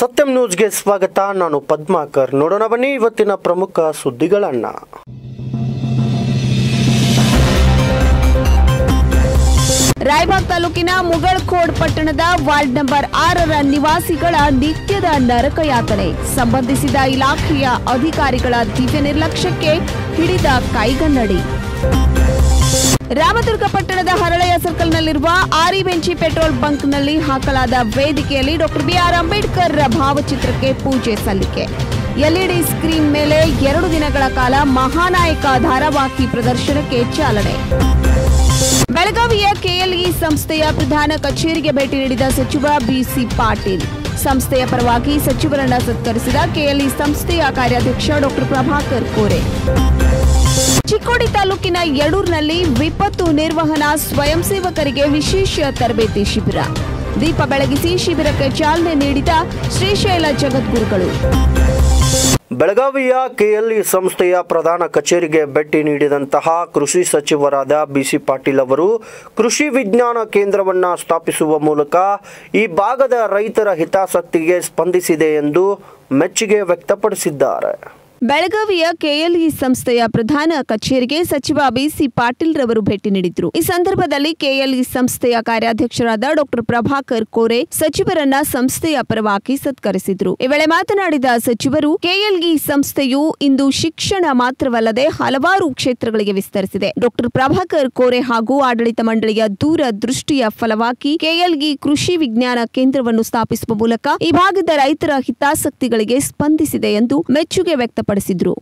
ಸತ್ಯಂ ನ್ಯೂಸ್ಗೆ ಸ್ವಾಗತ. ನಾನು ಪದ್ಮಾಕರ್. ನೋಡೋಣ ಬನ್ನಿ ಇವತ್ತಿನ ಪ್ರಮುಖ ಸುದ್ದಿಗಳನ್ನ. ರಾಯಬಾಗ್ ತಾಲೂಕಿನ ಮುಗಳಖೋಡ್ ಪಟ್ಟಣದ ವಾರ್ಡ್ ನಂಬರ್ ಆರರ ನಿವಾಸಿಗಳ ನಿತ್ಯದ ನರಕಯಾತನೆ ಸಂಬಂಧಿಸಿದ ಇಲಾಖೆಯ ಅಧಿಕಾರಿಗಳ ದಿವ್ಯ ನಿರ್ಲಕ್ಷ್ಯಕ್ಕೆ ಹಿಡಿದ ಕೈಗನ್ನಡಿ. ರಾಮದುರ್ಗ ಪಟ್ಟಣದ ಹರಳೆಯ ಸರ್ಕಲ್ನಲ್ಲಿರುವ ಆರಿ ಬೆಂಚಿ ಪೆಟ್ರೋಲ್ ಬಂಕ್ನಲ್ಲಿ ಹಾಕಲಾದ ವೇದಿಕೆಯಲ್ಲಿ ಡಾಕ್ಟರ್ ಬಿಆರ್ ಅಂಬೇಡ್ಕರ್ ಭಾವಚಿತ್ರಕ್ಕೆ ಪೂಜೆ ಸಲ್ಲಿಕೆ. ಎಲ್ಇಡಿ ಸ್ಕ್ರೀನ್ ಮೇಲೆ ಎರಡು ದಿನಗಳ ಕಾಲ ಮಹಾನಾಯಕ ಧಾರಾವಾಹಿ ಪ್ರದರ್ಶನಕ್ಕೆ ಚಾಲನೆ. ಬೆಳಗಾವಿಯ ಕೆಎಲ್ಇ ಸಂಸ್ಥೆಯ ಪ್ರಧಾನ ಕಚೇರಿಗೆ ಭೇಟಿ ನೀಡಿದ ಸಚಿವ ಬಿಸಿ ಪಾಟೀಲ್. ಸಂಸ್ಥೆಯ ಪರವಾಗಿ ಸಚಿವರನ್ನ ಸತ್ಕರಿಸಿದ ಕೆಎಲ್ಇ ಸಂಸ್ಥೆಯ ಕಾರ್ಯಾಧ್ಯಕ್ಷ ಡಾಕ್ಟರ್ ಪ್ರಭಾಕರ್ ಕೋರೆ. ಚಿಕ್ಕೋಡಿ ತಾಲೂಕಿನ ಯಡೂರಿನಲ್ಲಿ ವಿಪತ್ತು ನಿರ್ವಹಣಾ ಸ್ವಯಂ ಸೇವಕರಿಗೆ ವಿಶೇಷ ತರಬೇತಿ ಶಿಬಿರ. ದೀಪ ಬೆಳಗಿಸಿ ಶಿಬಿರಕ್ಕೆ ಚಾಲನೆ ನೀಡಿದ ಶ್ರೀಶೈಲ ಜಗದ್ಗುರುಗಳು. ಬೆಳಗಾವಿಯ ಕೆಎಲ್ಇ ಸಂಸ್ಥೆಯ ಪ್ರಧಾನ ಕಚೇರಿಗೆ ಭೇಟಿ ನೀಡಿದಂತಹ ಕೃಷಿ ಸಚಿವರಾದ ಬಿಸಿ ಪಾಟೀಲ್ ಅವರು ಕೃಷಿ ವಿಜ್ಞಾನ ಕೇಂದ್ರವನ್ನು ಸ್ಥಾಪಿಸುವ ಮೂಲಕ ಈ ಭಾಗದ ರೈತರ ಹಿತಾಸಕ್ತಿಗೆ ಸ್ಪಂದಿಸಿದೆ ಎಂದು ಮೆಚ್ಚುಗೆ ವ್ಯಕ್ತಪಡಿಸಿದ್ದಾರೆ. ಬೆಳಗಾವಿಯ ಕೆಎಲ್ಇ ಸಂಸ್ಥೆಯ ಪ್ರಧಾನ ಕಚೇರಿಗೆ ಸಚಿವ ಬಿಸಿ ಪಾಟೀಲ್ ರವರು ಭೇಟಿ ನೀಡಿದ್ರು. ಈ ಸಂದರ್ಭದಲ್ಲಿ ಕೆಎಲ್ಇ ಸಂಸ್ಥೆಯ ಕಾರ್ಯಾಧ್ಯಕ್ಷರಾದ ಡಾಕ್ಟರ್ ಪ್ರಭಾಕರ್ ಕೋರೆ ಸಚಿವರನ್ನ ಸಂಸ್ಥೆಯ ಪರವಾಗಿ ಸತ್ಕರಿಸಿದ್ರು. ಈ ವೇಳೆ ಮಾತನಾಡಿದ ಸಚಿವರು, ಕೆಎಲ್ಇ ಸಂಸ್ಥೆಯು ಇಂದು ಶಿಕ್ಷಣ ಮಾತ್ರವಲ್ಲದೆ ಹಲವಾರು ಕ್ಷೇತ್ರಗಳಿಗೆ ವಿಸ್ತರಿಸಿದೆ. ಡಾಕ್ಟರ್ ಪ್ರಭಾಕರ್ ಕೋರೆ ಹಾಗೂ ಆಡಳಿತ ಮಂಡಳಿಯ ದೂರದೃಷ್ಟಿಯ ಫಲವಾಗಿ ಕೆಎಲ್ಇ ಕೃಷಿ ವಿಜ್ಞಾನ ಕೇಂದ್ರವನ್ನು ಸ್ಥಾಪಿಸುವ ಮೂಲಕ ಈ ಭಾಗದ ರೈತರ ಹಿತಾಸಕ್ತಿಗಳಿಗೆ ಸ್ಪಂದಿಸಿದೆ ಎಂದು ಮೆಚ್ಚುಗೆ ವ್ಯಕ್ತಪಡಿಸಿದ್ರು.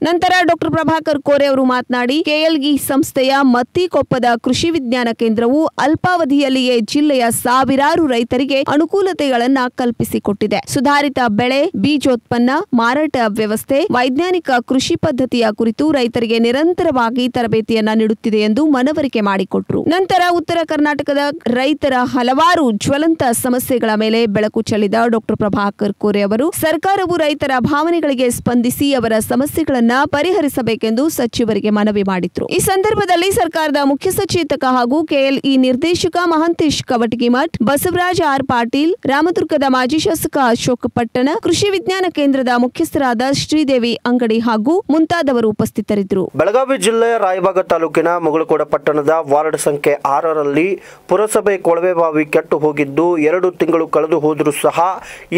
ನಂತರ ಡಾಕ್ಟರ್ ಪ್ರಭಾಕರ್ ಕೋರೆ ಅವರು ಮಾತನಾಡಿ, ಕೆಎಲ್ಗಿ ಸಂಸ್ಥೆಯ ಮತ್ತಿಕೊಪ್ಪದ ಕೃಷಿ ವಿಜ್ಞಾನ ಕೇಂದ್ರವು ಅಲ್ಪಾವಧಿಯಲ್ಲಿಯೇ ಜಿಲ್ಲೆಯ ಸಾವಿರಾರು ರೈತರಿಗೆ ಅನುಕೂಲತೆಗಳನ್ನ ಕಲ್ಪಿಸಿಕೊಟ್ಟಿದೆ. ಸುಧಾರಿತ ಬೆಳೆ, ಬೀಜೋತ್ಪನ್ನ, ಮಾರಾಟ ವ್ಯವಸ್ಥೆ, ವೈಜ್ಞಾನಿಕ ಕೃಷಿ ಪದ್ಧತಿಯ ಕುರಿತು ರೈತರಿಗೆ ನಿರಂತರವಾಗಿ ತರಬೇತಿಯನ್ನ ನೀಡುತ್ತಿದೆ ಎಂದು ಮನವರಿಕೆ ಮಾಡಿಕೊಟ್ರು. ನಂತರ ಉತ್ತರ ಕರ್ನಾಟಕದ ರೈತರ ಹಲವಾರು ಜ್ವಲಂತ ಸಮಸ್ಯೆಗಳ ಮೇಲೆ ಬೆಳಕು ಚೆಲ್ಲಿದ ಡಾಕ್ಟರ್ ಪ್ರಭಾಕರ್ ಕೋರೆ ಅವರು, ಸರ್ಕಾರವು ರೈತರ ಭಾವನೆಗಳಿಗೆ ಸ್ಪಂದಿಸಿ ಅವರ ಸಮಸ್ಯೆಗಳನ್ನ ಪರಿಹರಿಸಬೇಕೆಂದು ಸಚಿವರಿಗೆ ಮನವಿ ಮಾಡಿದ್ರು. ಈ ಸಂದರ್ಭದಲ್ಲಿ ಸರ್ಕಾರದ ಮುಖ್ಯ ಸಚೇತಕ ಹಾಗೂ ಕೆಎಲ್ಇ ನಿರ್ದೇಶಕ ಮಹಂತೇಶ್ ಕವಟಗಿಮಠ್ ಬಸವರಾಜ ಆರ್ ಪಾಟೀಲ್, ರಾಮದುರ್ಗದ ಮಾಜಿ ಶಾಸಕ ಅಶೋಕ್ ಪಟ್ಟಣ, ಕೃಷಿ ವಿಜ್ಞಾನ ಕೇಂದ್ರದ ಮುಖ್ಯಸ್ಥರಾದ ಶ್ರೀದೇವಿ ಅಂಗಡಿ ಹಾಗೂ ಮುಂತಾದವರು ಉಪಸ್ಥಿತರಿದ್ದರು. ಬೆಳಗಾವಿ ಜಿಲ್ಲೆಯ ರಾಯಬಾಗ ತಾಲೂಕಿನ ಮುಗಳಕೋಡ ಪಟ್ಟಣದ ವಾರ್ಡ್ ಸಂಖ್ಯೆ ಆರರಲ್ಲಿ ಪುರಸಭೆ ಕೊಳವೆ ಬಾವಿ ಕೆಟ್ಟು ಹೋಗಿದ್ದು ಎರಡು ತಿಂಗಳು ಕಳೆದು ಹೋದರೂ ಸಹ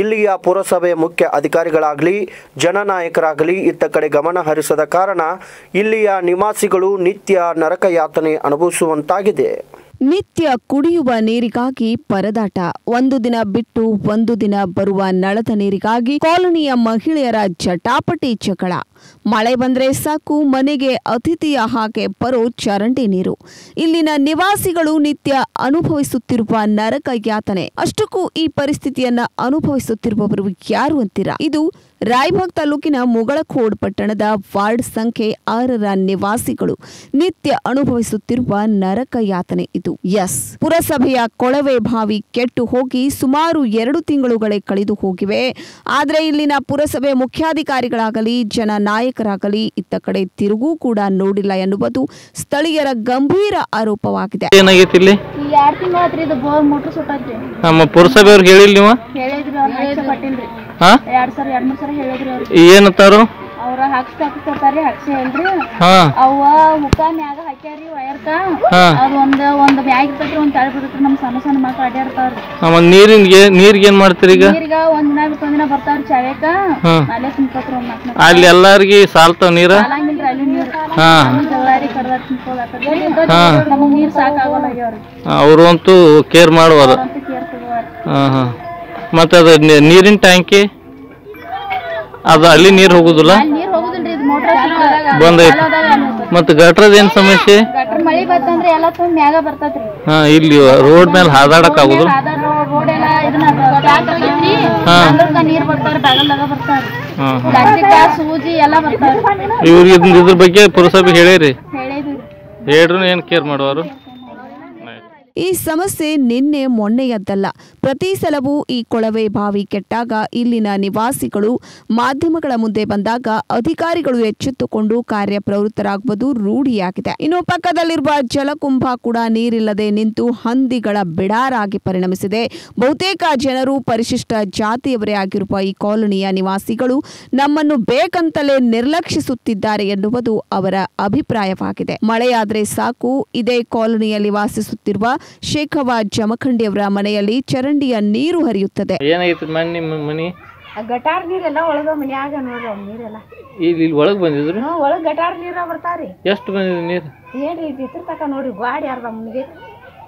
ಇಲ್ಲಿಯ ಪುರಸಭೆ ಮುಖ್ಯ ಅಧಿಕಾರಿಗಳಾಗಲಿ, ಜನನಾಯಕರಾಗಲಿ ಇತ್ತ ಕಡೆ ಗಮನ ಹರಿಸದ ಕಾರಣ ಇಲ್ಲಿಯ ನಿವಾಸಿಗಳು ನಿತ್ಯ ನರಕ ಯಾತನೆ ಅನುಭವಿಸುವಂತಾಗಿದೆ. ನಿತ್ಯ ಕುಡಿಯುವ ನೀರಿಗಾಗಿ ಪರದಾಟ, ಒಂದು ದಿನ ಬಿಟ್ಟು ಒಂದು ದಿನ ಬರುವ ನಳದ ನೀರಿಗಾಗಿ ಕಾಲೋನಿಯ ಮಹಿಳೆಯರ ಜಟಾಪಟಿ ಚಕಳ ಮಳೆ ಬಂದ್ರೆ ಸಾಕು, ಮನೆಗೆ ಅತಿಥಿಯ ಹಾಗೆ ಬರೋ ಚರಂಡಿ ನೀರು. ಇಲ್ಲಿನ ನಿವಾಸಿಗಳು ನಿತ್ಯ ಅನುಭವಿಸುತ್ತಿರುವ ನರಕ ಯಾತನೆ ಅಷ್ಟಕ್ಕೂ ಈ ಪರಿಸ್ಥಿತಿಯನ್ನ ಅನುಭವಿಸುತ್ತಿರುವವರು ಯಾರು ಅಂತೀರಾ? ಇದು ರಾಯಬಾಗ್ ತಾಲೂಕಿನ ಮುಗಳಖೋಡ್ ಪಟ್ಟಣದ ವಾರ್ಡ್ ಸಂಖ್ಯೆ ಆರರ ನಿವಾಸಿಗಳು ನಿತ್ಯ ಅನುಭವಿಸುತ್ತಿರುವ ನರಕ ಯಾತನೆ ಇದು. ಎಸ್. ಪುರಸಭೆಯ ಕೊಳವೆ ಬಾವಿ ಕೆಟ್ಟು ಹೋಗಿ ಸುಮಾರು ಎರಡು ತಿಂಗಳುಗಳೇ ಕಳೆದು ಹೋಗಿವೆ. ಆದರೆ ಇಲ್ಲಿನ ಪುರಸಭೆ ಮುಖ್ಯಾಧಿಕಾರಿಗಳಾಗಲಿ ಜನ ನಾಯಕರಾಗಲಿ ಇತ್ತ ಕಡೆ ತಿರುಗೂ ಕೂಡ ನೋಡಿಲ್ಲ ಎನ್ನುವುದು ಸ್ಥಳೀಯರ ಗಂಭೀರ ಆರೋಪವಾಗಿದೆ. ಏನಾಗೈತಿ ಇಲ್ಲಿ? ಹೇಳಿಲ್ಲ ನೀವು? ಹಾ? ಎರಡ್ ಸಲ ಎರಡ್ ಮೂರ್ ಸಲ ಹೇಳಿದ್ರಿ ಅವ್ರು. ಏನಂತಾರು? ಅವ್ರ ಹಾಕ್ಸಿ ಹಾಕಿ ಹಾಕ್ಸಿ ಹೇಳ್ರಿ. ಹಾ. ಅವ ಹುಕ್ಕ ಮ್ಯಾಗ ಹಾಕ್ಯಾರಿ ವಯರ್ಕ. ಹಾ. ಅದ್ ಒಂದ್ ಒಂದ್ ಮ್ಯಾಗ ಇರ್ತೈತ್ರಿ ಒಂದ್ ತಳ ಬಿಡ್ತೈತ್ರಿ ನಮ್ ಸಣ್ಣ ಸಣ್ಣ ಮಕ್ಳು ಅಡ್ಯಾಡ್ತಾವ್ರಿ. ಆಮೇಲೆ ನೀರಿನ ನೀರಿಗೆ ಏನ್ ಮಾಡ್ತೀರಿ ಈಗ? ನೀರಿಗ ಒಂದ್ ದಿನ ಬಿಟ್ಟು ಒಂದ್ ದಿನ ಬರ್ತಾವ್ರಿ ಚಾವ್ಯಾಕ. ಹಾ. ಅಲ್ಲೇ ತುಂಬ್ಕೊತ್ರಿ ಒಂದ್ ನಾಲ್ಕು ಅಲ್ಲಿ ಎಲ್ಲಾರ್ಗಿ ಸಾಲ್ತಾವ ನೀರ? ಸಾಲಂಗಿಲ್ರಿ ಅಲ್ಲಿ ನೀರು. ಹಾ. ಜವಾರಿ ಕಡ್ದ ತುಂಬ್ಕೊಳಕತ್ರಿ ನಮಗ್ ನೀರ್ ಸಾಕಾಗಲ್ಲಾಗ್ಯಾವ್ರಿ ಅವರು ಅಂತೂ ಕೇರ್ ಮಾಡುವ ಕೇರ್ ತಗೋರಿ ಹಾ ಹಾ. ಮತ್ತೆ ಅದು ನೀರಿನ ಟ್ಯಾಂಕಿ? ಅದು ಅಲ್ಲಿ ನೀರು ಹೋಗುದಿಲ್ಲ? ಬಂದೈತಿ. ಮತ್ತೆ ಗಟ್ರದ ಏನ್ ಸಮಸ್ಯೆ? ಗಟ್ರ ಮಳಿ ಬಂತಂದ್ರೆ ಎಲ್ಲಾ ತುಂಬ ಮ್ಯಾಗ ಬರ್ತೈತ್ರಿ. ಹಾ ಇಲ್ಲಿ ರೋಡ್ ಮೇಲೆ ಹಾದಾಡಕ್ ಆಗುದು ರೋಡ್ ಎಲ್ಲ ಇದನ್ನ ಟ್ಯಾಂಕ್ ಆಗೈತ್ರಿ ಹಾ. ಅಂದ್ರಕ್ಕ ನೀರ್ ಬರ್ತಾರ ಬಾಗಲ್ದಾಗ ಬರ್ತಾರ ಹಾ ಹಾ. ಪ್ಲಾಸ್ಟಿಕ್ ಸೂಜಿ ಎಲ್ಲ ಬರ್ತಾರ ಇವ್ರಿಗೆ ಇದ್ರ ಬಗ್ಗೆ ಪುರಸಭೆ ಹೇಳಿರಿ. ಹೇಳ್ರು ಏನ್ ಕೇರ್ ಮಾಡುವರು? ಈ ಸಮಸ್ಯೆ ನಿನ್ನೆ ಮೊನ್ನೆಯದ್ದಲ್ಲ. ಪ್ರತಿ ಸಲವೂ ಈ ಕೊಳವೆ ಬಾವಿ ಕೆಟ್ಟಾಗ ಇಲ್ಲಿನ ನಿವಾಸಿಗಳು ಮಾಧ್ಯಮಗಳ ಮುಂದೆ ಬಂದಾಗ ಅಧಿಕಾರಿಗಳು ಎಚ್ಚೆತ್ತುಕೊಂಡು ಕಾರ್ಯಪ್ರವೃತ್ತರಾಗುವುದು ರೂಢಿಯಾಗಿದೆ. ಇನ್ನು ಪಕ್ಕದಲ್ಲಿರುವ ಜಲಕುಂಭ ಕೂಡ ನೀರಿಲ್ಲದೆ ನಿಂತು ಹಂದಿಗಳ ಬಿಡಾರಾಗಿ ಪರಿಣಮಿಸಿದೆ. ಬಹುತೇಕ ಜನರು ಪರಿಶಿಷ್ಟ ಜಾತಿಯವರೇ ಆಗಿರುವ ಈ ಕಾಲೋನಿಯ ನಿವಾಸಿಗಳು ನಮ್ಮನ್ನು ಬೇಕಂತಲೇ ನಿರ್ಲಕ್ಷಿಸುತ್ತಿದ್ದಾರೆ ಎನ್ನುವುದು ಅವರ ಅಭಿಪ್ರಾಯವಾಗಿದೆ. ಮಳೆಯಾದರೆ ಸಾಕು, ಇದೇ ಕಾಲೋನಿಯಲ್ಲಿ ವಾಸಿಸುತ್ತಿರುವ ಶೇಖವ ಜಮಖಂಡಿಯವರ ಮನೆಯಲ್ಲಿ ಚರಂಡಿಯ ನೀರು ಹರಿಯುತ್ತದೆ. ಮನೆ ನಿಮ್ಮ ಮನಿ? ಆ ಗಟಾರ್ ನೀರೆಲ್ಲ ಒಳಗ ಮನ್ಯಾಗ ನೋಡ್ರಿ ನೀರೆಲ್ಲ. ಇಲ್ಲಿ ಇಲ್ಲಿ ಒಳಗೆ ಬಂದಿದ್ರು? ಹ್ಞೂ ಒಳಗ್ ಗಟಾರ್ ನೀರ ಬರ್ತಾರಿ. ಎಷ್ಟು ಬಂದಿದೆ ನೀರು? ಏನ್ರಿ ಇದ್ರ ತಕ ನೋಡ್ರಿ ಗಾಡಿ ಅರ್ಧ ಮುನ್ಗೆ?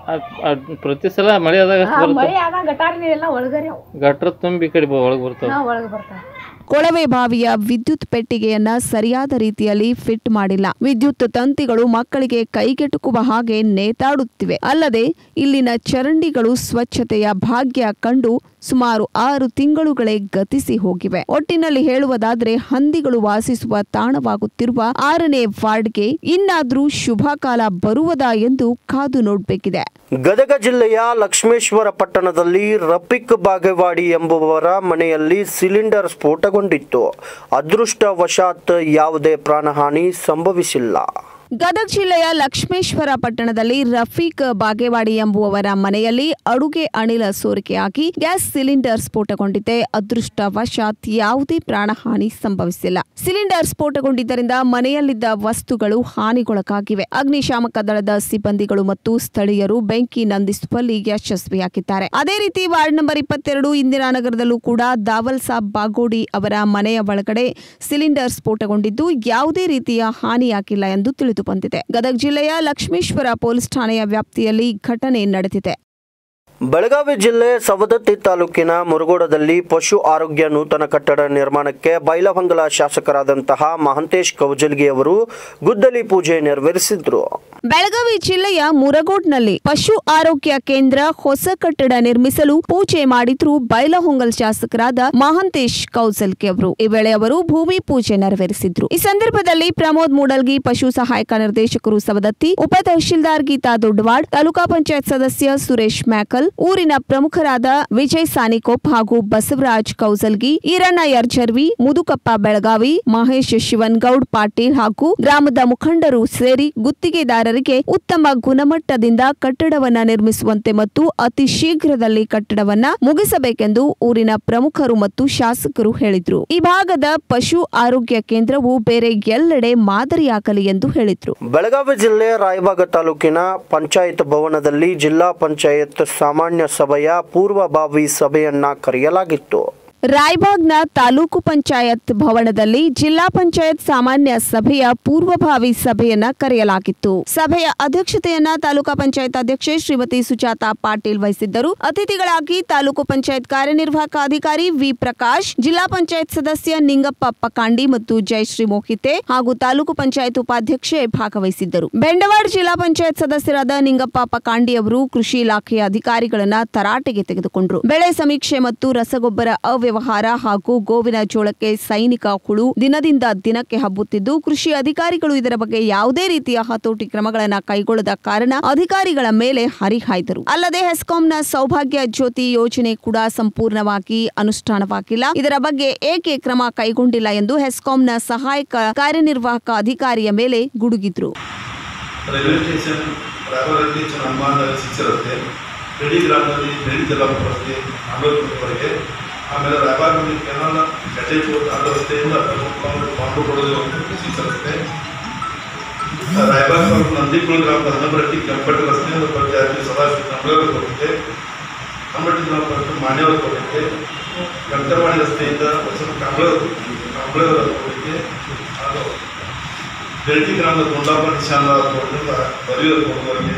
ಅದ್- ಅದ್ ಪ್ರತಿ ಸಲ ಮಳೆ ಆದಾಗ ಮಳೆ ಆದಾಗ ಗಟಾರ್ ನೀರೆಲ್ಲ ಒಳಗರಿ ಅವು. ಗಟ್ರ ತುಂಬಿ ಈ ಕಡೆ ಒಳಗೆ ಬರ್ತಾವ. ಹಾ ಒಳಗ್ ಬರ್ತಾವ. ಕೊಳವೆ ಬಾವಿಯ ವಿದ್ಯುತ್ ಪೆಟ್ಟಿಗೆಯನ್ನ ಸರಿಯಾದ ರೀತಿಯಲ್ಲಿ ಫಿಟ್ ಮಾಡಿಲ್ಲ. ವಿದ್ಯುತ್ ತಂತಿಗಳು ಮಕ್ಕಳಿಗೆ ಕೈಗೆಟುಕುವ ಹಾಗೆ ನೇತಾಡುತ್ತಿವೆ. ಅಲ್ಲದೆ ಇಲ್ಲಿನ ಚರಂಡಿಗಳು ಸ್ವಚ್ಛತೆಯ ಭಾಗ್ಯ ಕಂಡು ಸುಮಾರು ಆರು ತಿಂಗಳುಗಳೇ ಗತಿಸಿ ಹೋಗಿವೆ. ಒಟ್ಟಿನಲ್ಲಿ ಹೇಳುವುದಾದ್ರೆ, ಹಂದಿಗಳು ವಾಸಿಸುವ ತಾಣವಾಗುತ್ತಿರುವ ಆರನೇ ವಾರ್ಡ್ಗೆ ಇನ್ನಾದ್ರೂ ಶುಭ ಕಾಲ ಬರುವುದಾ ಎಂದು ಕಾದು ನೋಡಬೇಕಿದೆ. ಗದಗ ಜಿಲ್ಲೆಯ ಲಕ್ಷ್ಮೇಶ್ವರ ಪಟ್ಟಣದಲ್ಲಿ ರಫಿಕ್ ಬಾಗೇವಾಡಿ ಎಂಬುವರ ಮನೆಯಲ್ಲಿ ಸಿಲಿಂಡರ್ ಸ್ಫೋಟಗೊಂಡಿತ್ತು. ಅದೃಷ್ಟವಶಾತ್ ಯಾವುದೇ ಪ್ರಾಣಹಾನಿ ಸಂಭವಿಸಿಲ್ಲ. ಗದಗ ಜಿಲ್ಲೆಯ ಲಕ್ಷ್ಮೇಶ್ವರ ಪಟ್ಟಣದಲ್ಲಿ ರಫೀಕ್ ಬಾಗೇವಾಡಿ ಎಂಬುವವರ ಮನೆಯಲ್ಲಿ ಅಡುಗೆ ಅನಿಲ ಸೋರಿಕೆಯಾಗಿ ಗ್ಯಾಸ್ ಸಿಲಿಂಡರ್ ಸ್ಫೋಟಗೊಂಡಿದೆ ಅದೃಷ್ಟವಶಾತ್ ಯಾವುದೇ ಪ್ರಾಣಹಾನಿ ಸಂಭವಿಸಿಲ್ಲ. ಸಿಲಿಂಡರ್ ಸ್ಫೋಟಗೊಂಡಿದ್ದರಿಂದ ಮನೆಯಲ್ಲಿದ್ದ ವಸ್ತುಗಳು ಹಾನಿಗೊಳಗಾಗಿವೆ. ಅಗ್ನಿಶಾಮಕ ದಳದ ಸಿಬ್ಬಂದಿಗಳು ಮತ್ತು ಸ್ಥಳೀಯರು ಬೆಂಕಿ ನಂದಿಸುವಲ್ಲಿ ಯಶಸ್ವಿಯಾಗಿದ್ದಾರೆ. ಅದೇ ರೀತಿ ವಾರ್ಡ್ ನಂಬರ್ ಇಪ್ಪತ್ತೆರಡು ಇಂದಿರಾನಗರದಲ್ಲೂ ಕೂಡ ದಾವಲ್ ಸಾಬ್ ಬಾಗೋಡಿ ಅವರ ಮನೆಯ ಒಳಗಡೆ ಸಿಲಿಂಡರ್ ಸ್ಫೋಟಗೊಂಡಿದ್ದು ಯಾವುದೇ ರೀತಿಯ ಹಾನಿಯಾಗಿಲ್ಲ ಎಂದು ತಿಳಿದು ಬಂದಿದೆ ಗದಗ ಜಿಲ್ಲೆಯ ಲಕ್ಷ್ಮೀಶ್ವರ ಪೊಲೀಸ್ ಠಾಣೆಯ ವ್ಯಾಪ್ತಿಯಲ್ಲಿ ಘಟನೆ ನಡೆದಿದೆ ಬೆಳಗಾವಿ ಜಿಲ್ಲೆ ಸವದತ್ತಿ ತಾಲೂಕಿನ ಮುರುಗೋಡದಲ್ಲಿ ಪಶು ಆರೋಗ್ಯ ನೂತನ ಕಟ್ಟಡ ನಿರ್ಮಾಣಕ್ಕೆ ಬೈಲಹೊಂಗಲ ಶಾಸಕರಾದಂತಹ ಮಹಂತೇಶ್ ಕೌಜಲ್ಗಿ ಅವರು ಗುದ್ದಲಿ ಪೂಜೆ ನೆರವೇರಿಸಿದ್ರು. ಬೆಳಗಾವಿ ಜಿಲ್ಲೆಯ ಮುರಗೋಡ್ನಲ್ಲಿ ಪಶು ಆರೋಗ್ಯ ಕೇಂದ್ರ ಹೊಸ ಕಟ್ಟಡ ನಿರ್ಮಿಸಲು ಪೂಜೆ ಮಾಡಿದ್ರು ಬೈಲಹೊಂಗಲ್ ಶಾಸಕರಾದ ಮಹಂತೇಶ್ ಕೌಸಲ್ಕೆ ಅವರು ಈ ವೇಳೆ ಅವರು ಭೂಮಿ ಪೂಜೆ ನೆರವೇರಿಸಿದ್ರು. ಈ ಸಂದರ್ಭದಲ್ಲಿ ಪ್ರಮೋದ್ ಮೂಡಲ್ಗಿ, ಪಶು ಸಹಾಯಕ ನಿರ್ದೇಶಕರು ಸವದತ್ತಿ, ಉಪ ತಹಶೀಲ್ದಾರ್ ಗೀತಾ ದೊಡ್ಡವಾಡ್ ತಾಲೂಕಾ ಪಂಚಾಯತ್ ಸದಸ್ಯ ಸುರೇಶ್ ಮ್ಯಾಕಲ್ ಊರಿನ ಪ್ರಮುಖರಾದ ವಿಜಯ್ ಸಾನಿಕೋಪ್ ಹಾಗೂ ಬಸವರಾಜ್ ಕೌಸಲ್ಗಿ, ಈರಣ್ಣ ಯರ್ಜರ್ವಿ, ಮುದುಕಪ್ಪ ಬೆಳಗಾವಿ, ಮಹೇಶ್ ಶಿವನ್ಗೌಡ್ ಪಾಟೀಲ್ ಹಾಗೂ ಗ್ರಾಮದ ಮುಖಂಡರು ಸೇರಿ ಗುತ್ತಿಗೆದಾರರಿಗೆ ಉತ್ತಮ ಗುಣಮಟ್ಟದಿಂದ ಕಟ್ಟಡವನ್ನ ನಿರ್ಮಿಸುವಂತೆ ಮತ್ತು ಅತಿ ಶೀಘ್ರದಲ್ಲಿ ಕಟ್ಟಡವನ್ನ ಮುಗಿಸಬೇಕೆಂದು ಊರಿನ ಪ್ರಮುಖರು ಮತ್ತು ಶಾಸಕರು ಹೇಳಿದ್ರು. ಈ ಭಾಗದ ಪಶು ಆರೋಗ್ಯ ಕೇಂದ್ರವು ಬೇರೆ ಎಲ್ಲೆಡೆ ಮಾದರಿಯಾಗಲಿ ಎಂದು ಹೇಳಿದ್ರು. ಬೆಳಗಾವಿ ಜಿಲ್ಲೆ ರಾಯಬಾಗ ತಾಲೂಕಿನ ಪಂಚಾಯತ್ ಭವನದಲ್ಲಿ ಜಿಲ್ಲಾ ಪಂಚಾಯತ್ ಸಾಮಾನ್ಯ ಸಭೆಯ ಪೂರ್ವಭಾವಿ ಸಭೆಯನ್ನ ಕರೆಯಲಾಗಿತ್ತು. ರಾಯಬಾಗ್ನ ತಾಲೂಕು ಪಂಚಾಯತ್ ಭವನದಲ್ಲಿ ಜಿಲ್ಲಾ ಪಂಚಾಯತ್ ಸಾಮಾನ್ಯ ಸಭೆಯ ಪೂರ್ವಭಾವಿ ಸಭೆಯನ್ನ ಕರೆಯಲಾಗಿತ್ತು. ಸಭೆಯ ಅಧ್ಯಕ್ಷತೆಯನ್ನ ತಾಲೂಕಾ ಪಂಚಾಯತ್ ಅಧ್ಯಕ್ಷೆ ಶ್ರೀಮತಿ ಸುಜಾತಾ ಪಾಟೀಲ್ ವಹಿಸಿದ್ದರು. ಅತಿಥಿಗಳಾಗಿ ತಾಲೂಕು ಪಂಚಾಯತ್ ಕಾರ್ಯನಿರ್ವಾಹಕ ಅಧಿಕಾರಿ ವಿ ಪ್ರಕಾಶ್, ಜಿಲ್ಲಾ ಪಂಚಾಯತ್ ಸದಸ್ಯ ನಿಂಗಪ್ಪ ಪಕಾಂಡಿ ಮತ್ತು ಜಯಶ್ರೀ ಮೋಹಿತೆ ಹಾಗೂ ತಾಲೂಕು ಪಂಚಾಯತ್ ಉಪಾಧ್ಯಕ್ಷೆ ಭಾಗವಹಿಸಿದ್ದರು. ಬೆಂಡವಾಡ ಜಿಲ್ಲಾ ಪಂಚಾಯತ್ ಸದಸ್ಯರಾದ ನಿಂಗಪ್ಪ ಪಕಾಂಡಿ ಅವರು ಕೃಷಿ ಇಲಾಖೆಯ ಅಧಿಕಾರಿಗಳನ್ನ ತರಾಟೆಗೆ ತೆಗೆದುಕೊಂಡರು. ಬೆಳೆ ಸಮೀಕ್ಷೆ ಮತ್ತು ರಸಗೊಬ್ಬರ ಅವ್ಯವಹಾರ ಹಾಗೂ ಗೋವಿನ ಜೋಳಕ್ಕೆ ಸೈನಿಕ ಹುಳು ದಿನದಿಂದ ದಿನಕ್ಕೆ ಹಬ್ಬುತ್ತಿದ್ದು, ಕೃಷಿ ಅಧಿಕಾರಿಗಳು ಇದರ ಬಗ್ಗೆ ಯಾವುದೇ ರೀತಿಯ ಹತೋಟಿ ಕ್ರಮಗಳನ್ನು ಕೈಗೊಳ್ಳದ ಕಾರಣ ಅಧಿಕಾರಿಗಳ ಮೇಲೆ ಹರಿಹಾಯ್ದರು. ಅಲ್ಲದೆ ಹೆಸ್ಕಾಂನ ಸೌಭಾಗ್ಯ ಜ್ಯೋತಿ ಯೋಜನೆ ಕೂಡ ಸಂಪೂರ್ಣವಾಗಿ ಅನುಷ್ಠಾನವಾಗಿಲ್ಲ. ಇದರ ಬಗ್ಗೆ ಏಕೆ ಕ್ರಮ ಕೈಗೊಂಡಿಲ್ಲ ಎಂದು ಹೆಸ್ಕಾಂನ ಸಹಾಯಕ ಕಾರ್ಯನಿರ್ವಾಹಕ ಅಧಿಕಾರಿಯ ಮೇಲೆ ಗುಡುಗಿದ್ರು. ರೈಲ್ವೆ ಗ್ರಾಮದಲ್ಲಿ ಆಮೇಲೆ ರಾಯಬಾಗಲ್ಲಿ ಕೆನಾಲ್ ಗಟ್ಟೆಪುರ ಆದ ರಸ್ತೆಯಿಂದ ಪಾಂಡು ಕೊಡೋದು ಸಿಕ್ಸ್ ರಸ್ತೆ ರಾಯಬಾಗ್ ತಾಲೂಕು ನಂದಿಕುಳ ಗ್ರಾಮದ ಹನ್ನಬರಟ್ಟಿ ಕೆಂಪಟ್ಟಿ ರಸ್ತೆ ಪಂಚಾಯತಿ ಸದಾಶಿವ ಕಂಬಳೂರು ಕೊಟ್ಟಿದೆ ಕಂಬಟ್ಟಿ ಗ್ರಾಮ ಪಂಚಾಯತ್ ಮಾನ್ಯವರು ಕೊಟ್ಟಿದೆ ಕಂಕರವಾಡಿ ರಸ್ತೆಯಿಂದ ಹೊಸ ಕಂಬಳೂರು ಕಂಬಳೂರು ಕೊಟ್ಟಿದೆ ಹಾಗೂ ಬೆಳ್ಟಿ ಗ್ರಾಮದ ಗುಂಡಾಪ ನಿಶಾಂತ ತೋಟದಿಂದ ಬರಿಯೂರು ತೋಟದವರೆಗೆ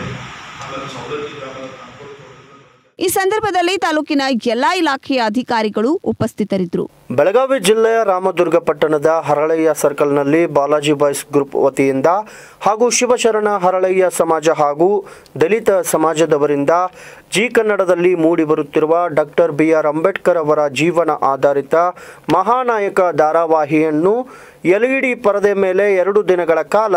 ಆಮೇಲೆ ಸೌದತ್ತಿ ಗ್ರಾಮದ ಕಾಂಪೌಂಡ್ ತೋಟದಿಂದ ಈ ಸಂದರ್ಭದಲ್ಲಿ ತಾಲೂಕಿನ ಎಲ್ಲಾ ಇಲಾಖೆಯ ಅಧಿಕಾರಿಗಳು ಉಪಸ್ಥಿತರಿದ್ದರು. ಬೆಳಗಾವಿ ಜಿಲ್ಲೆಯ ರಾಮದುರ್ಗ ಪಟ್ಟಣದ ಹರಳಯ್ಯ ಸರ್ಕಲ್ನಲ್ಲಿ ಬಾಲಾಜಿ ಬಾಯ್ಸ್ ಗ್ರೂಪ್ ವತಿಯಿಂದ ಹಾಗೂ ಶಿವಶರಣ ಹರಳಯ್ಯ ಸಮಾಜ ಹಾಗೂ ದಲಿತ ಸಮಾಜದವರಿಂದ ಜಿ ಕನ್ನಡದಲ್ಲಿ ಮೂಡಿಬರುತ್ತಿರುವ ಡಾಕ್ಟರ್ ಬಿ ಆರ್ ಅಂಬೇಡ್ಕರ್ ಅವರ ಜೀವನ ಆಧಾರಿತ ಮಹಾನಾಯಕ ಧಾರಾವಾಹಿಯನ್ನು ಎಲ್ಇಡಿ ಪರದೆ ಮೇಲೆ ಎರಡು ದಿನಗಳ ಕಾಲ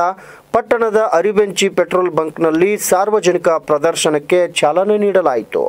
ಪಟ್ಟಣದ ಅರಿಬೆಂಚಿ ಪೆಟ್ರೋಲ್ ಬಂಕ್ನಲ್ಲಿ ಸಾರ್ವಜನಿಕ ಪ್ರದರ್ಶನಕ್ಕೆ ಚಾಲನೆ ನೀಡಲಾಯಿತು.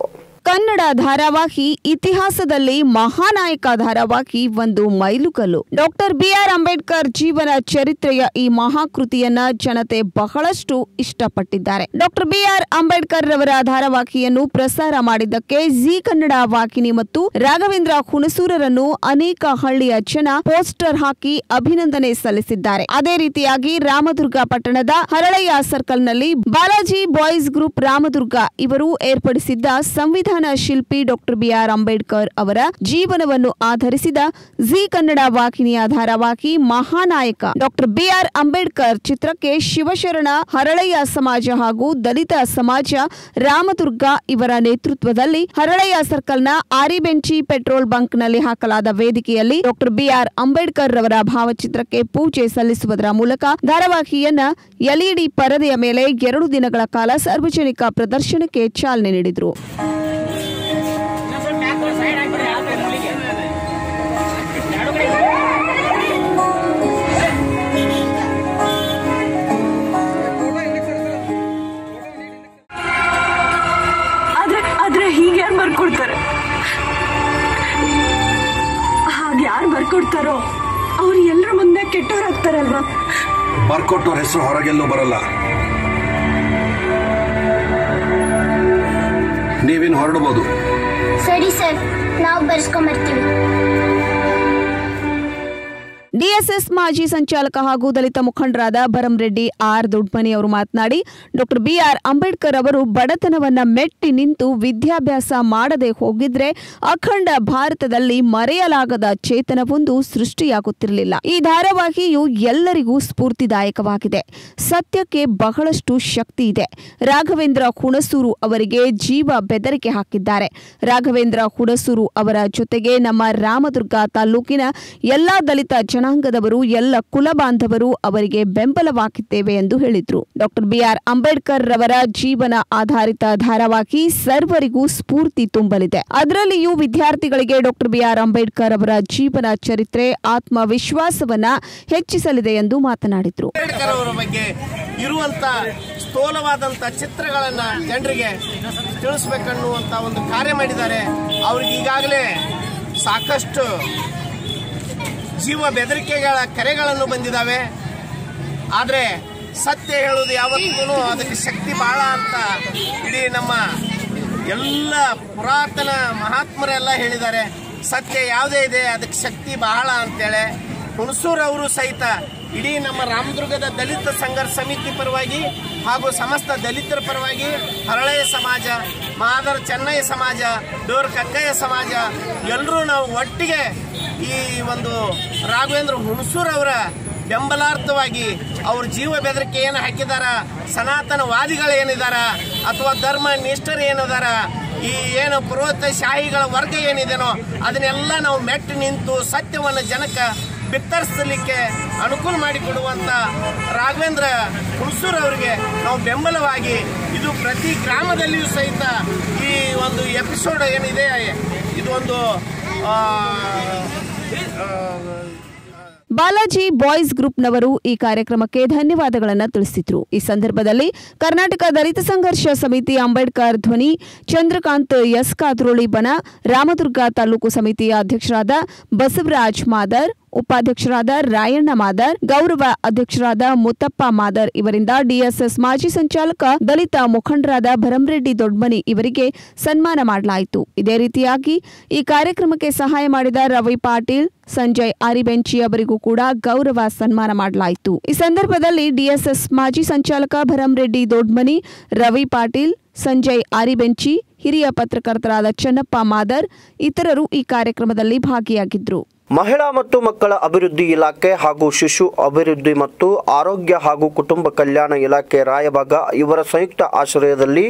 ಕನ್ನಡ ಧಾರಾವಾಹಿ ಇತಿಹಾಸದಲ್ಲಿ ಮಹಾನಾಯಕ ಧಾರಾವಾಹಿ ಒಂದು ಮೈಲುಗಲ್ಲು. ಡಾಕ್ಟರ್ ಬಿಆರ್ ಅಂಬೇಡ್ಕರ್ ಜೀವನ ಚರಿತ್ರೆಯ ಈ ಮಹಾಕೃತಿಯನ್ನ ಜನತೆ ಬಹಳಷ್ಟು ಇಷ್ಟಪಟ್ಟಿದ್ದಾರೆ. ಡಾಕ್ಟರ್ ಬಿಆರ್ ಅಂಬೇಡ್ಕರ್ ರವರ ಧಾರಾವಾಹಿಯನ್ನು ಪ್ರಸಾರ ಮಾಡಿದ್ದಕ್ಕೆ ಜಿ ಕನ್ನಡ ವಾಹಿನಿ ಮತ್ತು ರಾಘವೇಂದ್ರ ಹುಣಸೂರರನ್ನು ಅನೇಕ ಹಳ್ಳಿಯ ಜನ ಪೋಸ್ಟರ್ ಹಾಕಿ ಅಭಿನಂದನೆ ಸಲ್ಲಿಸಿದ್ದಾರೆ. ಅದೇ ರೀತಿಯಾಗಿ ರಾಮದುರ್ಗ ಪಟ್ಟಣದ ಹರಳಯ್ಯ ಸರ್ಕಲ್ನಲ್ಲಿ ಬಾಲಾಜಿ ಬಾಯ್ಸ್ ಗ್ರೂಪ್ ರಾಮದುರ್ಗ ಇವರು ಏರ್ಪಡಿಸಿದ್ದ ಸಂವಿಧಾನ ಶಿಲ್ಪಿ ಡಾಕ್ಟರ್ ಬಿಆರ್ ಅಂಬೇಡ್ಕರ್ ಅವರ ಜೀವನವನ್ನು ಆಧರಿಸಿದ ಜಿ ಕನ್ನಡ ವಾಹಿನಿಯ ಧಾರಾವಾಹಿ ಮಹಾನಾಯಕ ಡಾಕ್ಟರ್ ಬಿಆರ್ ಅಂಬೇಡ್ಕರ್ ಚಿತ್ರಕ್ಕೆ ಶಿವಶರಣ, ಹರಳಯ್ಯ ಸಮಾಜ ಹಾಗೂ ದಲಿತ ಸಮಾಜ, ರಾಮದುರ್ಗ ಇವರ ನೇತೃತ್ವದಲ್ಲಿ ಹರಳಯ್ಯ ಸರ್ಕಲ್ನ ಆರಿಬೆಂಚಿ ಪೆಟ್ರೋಲ್ ಬಂಕ್ನಲ್ಲಿ ಹಾಕಲಾದ ವೇದಿಕೆಯಲ್ಲಿ ಡಾಕ್ಟರ್ ಬಿಆರ್ ಅಂಬೇಡ್ಕರ್ ರವರ ಭಾವಚಿತ್ರಕ್ಕೆ ಪೂಜೆ ಸಲ್ಲಿಸುವುದರ ಮೂಲಕ ಧಾರಾವಾಹಿಯನ್ನ ಎಲ್ಇಡಿ ಪರದೆಯ ಮೇಲೆ ಎರಡು ದಿನಗಳ ಕಾಲ ಸಾರ್ವಜನಿಕ ಪ್ರದರ್ಶನಕ್ಕೆ ಚಾಲನೆ ನೀಡಿದರು. ಬರ್ಕೊಡ್ತಾರೋ ಅವ್ರು ಎಲ್ಲರ ಮುಂದೆ ಕೆಟ್ಟವರಾಗ್ತಾರಲ್ವಾ ಬರ್ಕೊಟ್ಟವ್ರ ಹೆಸರು ಹೊರಗೆಲ್ಲೂ ಬರಲ್ಲ. ನೀವಿನ್ ಹೊರಡಬಹುದು ಸರಿ ಸರ್ ನಾವು ಬರ್ಸ್ಕೊಂಬರ್ತೀವಿ. ಡಿಎಸ್ಎಸ್ ಮಾಜಿ ಸಂಚಾಲಕ ಹಾಗೂ ದಲಿತ ಮುಖಂಡರಾದ ಭರಂರೆಡ್ಡಿ ಆರ್ ದೊಡ್ಮನಿ ಅವರು ಮಾತನಾಡಿ, ಡಾಕ್ಟರ್ ಬಿಆರ್ ಅಂಬೇಡ್ಕರ್ ಅವರು ಬಡತನವನ್ನ ಮೆಟ್ಟಿ ನಿಂತು ವಿದ್ಯಾಭ್ಯಾಸ ಮಾಡದೆ ಹೋಗಿದ್ರೆ ಅಖಂಡ ಭಾರತದಲ್ಲಿ ಮರೆಯಲಾಗದ ಚೇತನವೊಂದು ಸೃಷ್ಟಿಯಾಗುತ್ತಿರಲಿಲ್ಲ. ಈ ಧಾರಾವಾಹಿಯು ಎಲ್ಲರಿಗೂ ಸ್ಫೂರ್ತಿದಾಯಕವಾಗಿದೆ. ಸತ್ಯಕ್ಕೆ ಬಹಳಷ್ಟು ಶಕ್ತಿ ಇದೆ. ರಾಘವೇಂದ್ರ ಹುಣಸೂರು ಅವರಿಗೆ ಜೀವ ಬೆದರಿಕೆ ಹಾಕಿದ್ದಾರೆ. ರಾಘವೇಂದ್ರ ಹುಣಸೂರು ಅವರ ಜೊತೆಗೆ ನಮ್ಮ ರಾಮದುರ್ಗ ತಾಲೂಕಿನ ಎಲ್ಲಾ ದಲಿತ ಜನಾಂಗದವರು, ಎಲ್ಲ ಕುಲ ಬಾಂಧವರು ಅವರಿಗೆ ಬೆಂಬಲವಾಗಿದ್ದೇವೆ ಎಂದು ಹೇಳಿದರು. ಡಾಕ್ಟರ್ ಬಿಆರ್ ಅಂಬೇಡ್ಕರ್ ರವರ ಜೀವನ ಆಧಾರಿತ ಧಾರಾವಾಹಿ ಸರ್ವರಿಗೂ ಸ್ಫೂರ್ತಿ ತುಂಬಲಿದೆ. ಅದರಲ್ಲಿಯೂ ವಿದ್ಯಾರ್ಥಿಗಳಿಗೆ ಡಾಕ್ಟರ್ ಬಿಆರ್ ಅಂಬೇಡ್ಕರ್ ಅವರ ಜೀವನ ಚರಿತ್ರೆ, ಆತ್ಮವಿಶ್ವಾಸವನ್ನ ಹೆಚ್ಚಿಸಲಿದೆ ಎಂದು ಮಾತನಾಡಿದರು. ಅಂಬೇಡ್ಕರ್ ಇರುವಂತ ಸ್ಥೂಲವಾದಂತ ಚಿತ್ರಗಳನ್ನ ಜನರಿಗೆ ತಿಳಿಸ್ಬೇಕನ್ನುವಂತ ಒಂದು ಕಾರ್ಯ ಮಾಡಿದ್ದಾರೆ. ಅವ್ರಿಗೆ ಈಗಾಗಲೇ ಸಾಕಷ್ಟು ಜೀವ ಬೆದರಿಕೆಗಳ ಕರೆಗಳನ್ನು ಬಂದಿದ್ದಾವೆ. ಆದರೆ ಸತ್ಯ ಹೇಳೋದು ಯಾವತ್ತೂ ಅದಕ್ಕೆ ಶಕ್ತಿ ಬಹಳ ಅಂತ ಇಡೀ ನಮ್ಮ ಎಲ್ಲ ಪುರಾತನ ಮಹಾತ್ಮರೆಲ್ಲ ಹೇಳಿದ್ದಾರೆ. ಸತ್ಯ ಯಾವುದೇ ಇದೆ, ಅದಕ್ಕೆ ಶಕ್ತಿ ಬಹಳ ಅಂತೇಳಿ. ಹುಣಸೂರವರು ಸಹಿತ ಇಡೀ ನಮ್ಮ ರಾಮದುರ್ಗದ ದಲಿತ ಸಂಘರ್ಷ ಸಮಿತಿ ಪರವಾಗಿ ಹಾಗೂ ಸಮಸ್ತ ದಲಿತರ ಪರವಾಗಿ ಹರಳೆಯ ಸಮಾಜ, ಮಾದರ ಚೆನ್ನೈ ಸಮಾಜ, ಡೋರ್ ಕಕ್ಕಯ್ಯ ಸಮಾಜ ಎಲ್ಲರೂ ನಾವು ಒಟ್ಟಿಗೆ ಈ ಒಂದು ರಾಘವೇಂದ್ರ ಹುಣಸೂರ್ ಅವರ ಬೆಂಬಲಾರ್ಥವಾಗಿ ಅವ್ರ ಜೀವ ಬೆದರಿಕೆ ಏನು ಹಾಕಿದಾರ ಸನಾತನವಾದಿಗಳು ಏನಿದಾರ ಅಥವಾ ಧರ್ಮ ನಿಷ್ಠರು ಏನಿದಾರ ಈ ಏನು ಪುರೋಹಿತ ಶಾಹಿಗಳ ವರ್ಗ ಏನಿದೆನೋ ಅದನ್ನೆಲ್ಲ ನಾವು ಮೆಟ್ಟು ನಿಂತು ಸತ್ಯವನ್ನು ಜನಕ್ಕೆ ಬಿತ್ತರಿಸಲಿಕ್ಕೆ ಅನುಕೂಲ ಮಾಡಿಕೊಡುವಂಥ ರಾಘವೇಂದ್ರ ಹುಣಸೂರ್ ಅವರಿಗೆ ನಾವು ಬೆಂಬಲವಾಗಿ ಇದು ಪ್ರತಿ ಗ್ರಾಮದಲ್ಲಿಯೂ ಸಹಿತ ಈ ಒಂದು ಎಪಿಸೋಡ್ ಏನಿದೆ ಇದು ಒಂದು ಆ, ಆ, ಬಾಲಾಜಿ ಬಾಯ್ಸ್ ಗ್ರೂಪ್ನವರು ಈ ಕಾರ್ಯಕ್ರಮಕ್ಕೆ ಧನ್ಯವಾದಗಳನ್ನು ತಿಳಿಸಿದ್ರು. ಈ ಸಂದರ್ಭದಲ್ಲಿ ಕರ್ನಾಟಕ ದಲಿತ ಸಂಘರ್ಷ ಸಮಿತಿ ಅಂಬೇಡ್ಕರ್ ಧ್ವನಿ, ಚಂದ್ರಕಾಂತ್ ಎಸ್ ಕಾತ್ರೋಳಿ ಬನ ರಾಮದುರ್ಗ ತಾಲೂಕು ಸಮಿತಿಯ ಅಧ್ಯಕ್ಷರಾದ ಬಸವರಾಜ್ ಮಾದರ್ ಉಪಾಧ್ಯಕ್ಷರಾದ ರಾಯಣ್ಣ ಮಾದರ್, ಗೌರವ ಅಧ್ಯಕ್ಷರಾದ ಮುತ್ತಪ್ಪ ಮಾದರ್ ಇವರಿಂದ ಡಿಎಸ್ಎಸ್ ಮಾಜಿ ಸಂಚಾಲಕ ದಲಿತ ಮುಖಂಡರಾದ ಭರಂರೆಡ್ಡಿ ದೊಡ್ಮನಿ ಇವರಿಗೆ ಸನ್ಮಾನ ಮಾಡಲಾಯಿತು. ಇದೇ ರೀತಿಯಾಗಿ ಈ ಕಾರ್ಯಕ್ರಮಕ್ಕೆ ಸಹಾಯ ಮಾಡಿದ ರವಿ ಪಾಟೀಲ್, ಸಂಜಯ್ ಆರಿಬೆಂಚಿ ಅವರಿಗೂ ಕೂಡ ಗೌರವ ಸನ್ಮಾನ ಮಾಡಲಾಯಿತು. ಈ ಸಂದರ್ಭದಲ್ಲಿ ಡಿಎಸ್ಎಸ್ ಮಾಜಿ ಸಂಚಾಲಕ ಭರಂರೆಡ್ಡಿ ದೊಡ್ಮನಿ, ರವಿ ಪಾಟೀಲ್, ಸಂಜಯ್ ಆರಿಬೆಂಚಿ, ಹಿರಿಯ ಪತ್ರಕರ್ತರಾದ ಚನ್ನಪ್ಪ ಮಾದರ್ ಇತರರು ಈ ಕಾರ್ಯಕ್ರಮದಲ್ಲಿ ಭಾಗಿಯಾಗಿದ್ರು. ಮಹಿಳಾ ಮತ್ತು ಮಕ್ಕಳ ಅಭಿವೃದ್ಧಿ ಇಲಾಖೆ ಹಾಗೂ ಶಿಶು ಅಭಿವೃದ್ಧಿ ಮತ್ತು ಆರೋಗ್ಯ ಹಾಗೂ ಕುಟುಂಬ ಕಲ್ಯಾಣ ಇಲಾಖೆ ರಾಯಭಾಗ ಇವರ ಸಂಯುಕ್ತ ಆಶ್ರಯದಲ್ಲಿ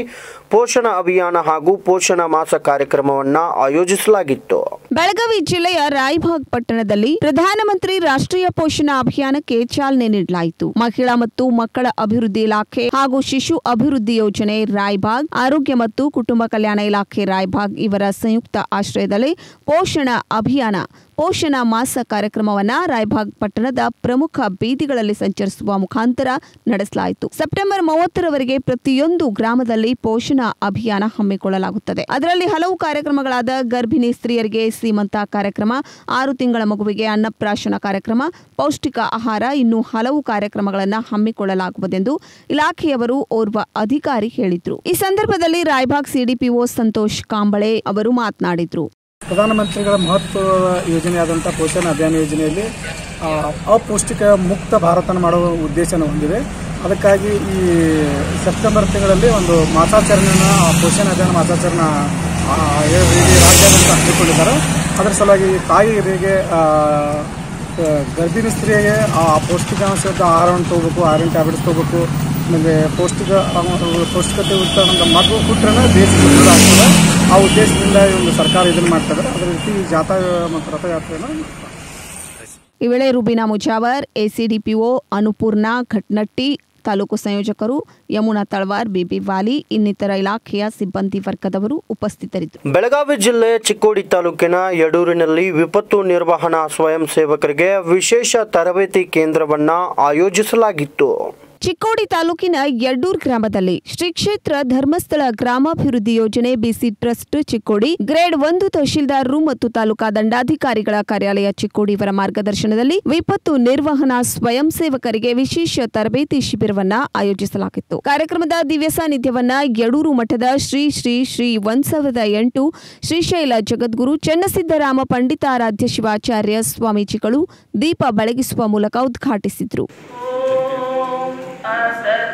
ಪೋಷಣ ಅಭಿಯಾನ ಹಾಗೂ ಪೋಷಣ ಮಾಸ ಕಾರ್ಯಕ್ರಮವನ್ನು ಆಯೋಜಿಸಲಾಗಿತ್ತು. ಬೆಳಗಾವಿ ಜಿಲ್ಲೆಯ ರಾಯಭಾಗ್ ಪಟ್ಟಣದಲ್ಲಿ ಪ್ರಧಾನಮಂತ್ರಿ ರಾಷ್ಟ್ರೀಯ ಪೋಷಣ ಅಭಿಯಾನಕ್ಕೆ ಚಾಲನೆ ನೀಡಲಾಯಿತು. ಮಹಿಳಾ ಮತ್ತು ಮಕ್ಕಳ ಅಭಿವೃದ್ಧಿ ಇಲಾಖೆ ಹಾಗೂ ಶಿಶು ಅಭಿವೃದ್ಧಿ ಯೋಜನೆ ರಾಯಭಾಗ್, ಆರೋಗ್ಯ ಮತ್ತು ಕುಟುಂಬ ಕಲ್ಯಾಣ ಇಲಾಖೆ ರಾಯಭಾಗ್ ಇವರ ಸಂಯುಕ್ತ ಆಶ್ರಯದಲ್ಲಿ ಪೋಷಣ ಅಭಿಯಾನ, ಪೋಷಣ ಮಾಸ ಕಾರ್ಯಕ್ರಮವನ್ನ ರಾಯಭಾಗ್ ಪಟ್ಟಣದ ಪ್ರಮುಖ ಬೀದಿಗಳಲ್ಲಿ ಸಂಚರಿಸುವ ಮುಖಾಂತರ ನಡೆಸಲಾಯಿತು. ಸೆಪ್ಟೆಂಬರ್ ಮೂವತ್ತರವರೆಗೆ ಪ್ರತಿಯೊಂದು ಗ್ರಾಮದಲ್ಲಿ ಪೋಷಣ ಅಭಿಯಾನ ಹಮ್ಮಿಕೊಳ್ಳಲಾಗುತ್ತದೆ. ಅದರಲ್ಲಿ ಹಲವು ಕಾರ್ಯಕ್ರಮಗಳಾದ ಗರ್ಭಿಣಿ ಸ್ತ್ರೀಯರಿಗೆ ಸೀಮಂತ ಕಾರ್ಯಕ್ರಮ, ಆರು ತಿಂಗಳ ಮಗುವಿಗೆ ಅನ್ನಪ್ರಾಶನ ಕಾರ್ಯಕ್ರಮ, ಪೌಷ್ಟಿಕ ಆಹಾರ, ಇನ್ನೂ ಹಲವು ಕಾರ್ಯಕ್ರಮಗಳನ್ನು ಹಮ್ಮಿಕೊಳ್ಳಲಾಗುವುದೆಂದು ಇಲಾಖೆಯವರು ಓರ್ವ ಅಧಿಕಾರಿ ಹೇಳಿದ್ರು. ಈ ಸಂದರ್ಭದಲ್ಲಿ ರಾಯಭಾಗ್ ಸಿಡಿಪಿಒ ಸಂತೋಷ್ ಕಾಂಬಳೆ ಅವರು ಮಾತನಾಡಿದ್ರು. ಪ್ರಧಾನಮಂತ್ರಿಗಳ ಮಹತ್ವದ ಯೋಜನೆಯಾದಂಥ ಪೋಷಣ ಅಭಿಯಾನ ಯೋಜನೆಯಲ್ಲಿ ಅಪೌಷ್ಟಿಕ ಮುಕ್ತ ಭಾರತನ ಮಾಡುವ ಉದ್ದೇಶನ ಹೊಂದಿದೆ. ಅದಕ್ಕಾಗಿ ಈ ಸೆಪ್ಟೆಂಬರ್ ತಿಂಗಳಲ್ಲಿ ಒಂದು ಮಾಸಾಚರಣೆಯನ್ನು ಪೋಷಣ ಅಭಿಯಾನ ಮಾಸಾಚರಣೆ ರಾಜ್ಯಾದ್ಯಂತ ಹಮ್ಮಿಕೊಂಡಿದ್ದಾರೆ. ಅದರ ಸಲುವಾಗಿ ಈ ತಾಯಿ ಆ, ಗರ್ಭಿಣಿ ಸ್ತ್ರೀಯಾಗೆ ಆ ಪೌಷ್ಟಿಕಾಂಶದ ಆಹಾರವನ್ನು ತೊಗೋಬೇಕು ಆಹಾರಿನ ಟ್ಯಾಬ್ಲೆಟ್ಸ್ ತೊಗೋಬೇಕು ಆಮೇಲೆ ಪೌಷ್ಟಿಕ ಪೌಷ್ಟಿಕತೆ ನಮ್ಮ ಮಗು ಹುಟ್ಟರೆ ಸುದೃಢ ಆಗ್ತದೆ ಆ ಉದ್ದೇಶದಿಂದ ಈ ಒಂದು ಸರ್ಕಾರ ಇದನ್ನು ಮಾಡ್ತಾರೆ ಅದೇ ರೀತಿ ಈ ಜಾಥಾ ಮತ್ತು ರಥಯಾತ್ರೆಯನ್ನು ಈ ವೇಳೆ ರುಬಿನಾ ಮುಜಾವರ್ ಎಸಿಡಿಪಿಒ ಅನುಪೂರ್ಣ ಘಟ್ನಟ್ಟಿ ತಾಲೂಕು ಸಂಯೋಜಕರು ಯಮುನಾ ತಳವಾರ್ ಬಿಬಿ ವಾಲಿ ಇನ್ನಿತರ ಇಲಾಖೆಯ ಸಿಬ್ಬಂದಿ ವರ್ಗದವರು ಉಪಸ್ಥಿತರಿದ್ದರು. ಬೆಳಗಾವಿ ಜಿಲ್ಲೆ ಚಿಕ್ಕೋಡಿ ತಾಲೂಕಿನ ಯಡೂರಿನಲ್ಲಿ ವಿಪತ್ತು ನಿರ್ವಹಣಾ ಸ್ವಯಂ ಸೇವಕರಿಗೆ ವಿಶೇಷ ತರಬೇತಿ ಕೇಂದ್ರವನ್ನ ಆಯೋಜಿಸಲಾಗಿತ್ತು. ಚಿಕ್ಕೋಡಿ ತಾಲೂಕಿನ ಯಡ್ಡೂರ್ ಗ್ರಾಮದಲ್ಲಿ ಶ್ರೀ ಕ್ಷೇತ್ರ ಧರ್ಮಸ್ಥಳ ಗ್ರಾಮಾಭಿವೃದ್ಧಿ ಯೋಜನೆ ಬಿಸಿ ಟ್ರಸ್ಟ್ ಚಿಕ್ಕೋಡಿ, ಗ್ರೇಡ್ ಒಂದು ತಹಶೀಲ್ದಾರರು ಮತ್ತು ತಾಲೂಕಾ ದಂಡಾಧಿಕಾರಿಗಳ ಕಾರ್ಯಾಲಯ ಚಿಕ್ಕೋಡಿ ಇವರ ಮಾರ್ಗದರ್ಶನದಲ್ಲಿ ವಿಪತ್ತು ನಿರ್ವಹಣಾ ಸ್ವಯಂ ಸೇವಕರಿಗೆ ವಿಶೇಷ ತರಬೇತಿ ಶಿಬಿರವನ್ನ ಆಯೋಜಿಸಲಾಗಿತ್ತು. ಕಾರ್ಯಕ್ರಮದ ದಿವ್ಯ ಸಾನ್ನಿಧ್ಯವನ್ನ ಯಡೂರು ಮಠದ ಶ್ರೀ ಶ್ರೀ ಶ್ರೀ ಒಂದ್ ಸಾವಿರದ ಎಂಟು ಶ್ರೀಶೈಲ ಜಗದ್ಗುರು ಚನ್ನಸಿದ್ದರಾಮ ಪಂಡಿತಾರಾಧ್ಯ ಶಿವಾಚಾರ್ಯ ಸ್ವಾಮೀಜಿಗಳು ದೀಪ ಬೆಳಗಿಸುವ ಮೂಲಕ ಉದ್ಘಾಟಿಸಿದ್ರು. Master.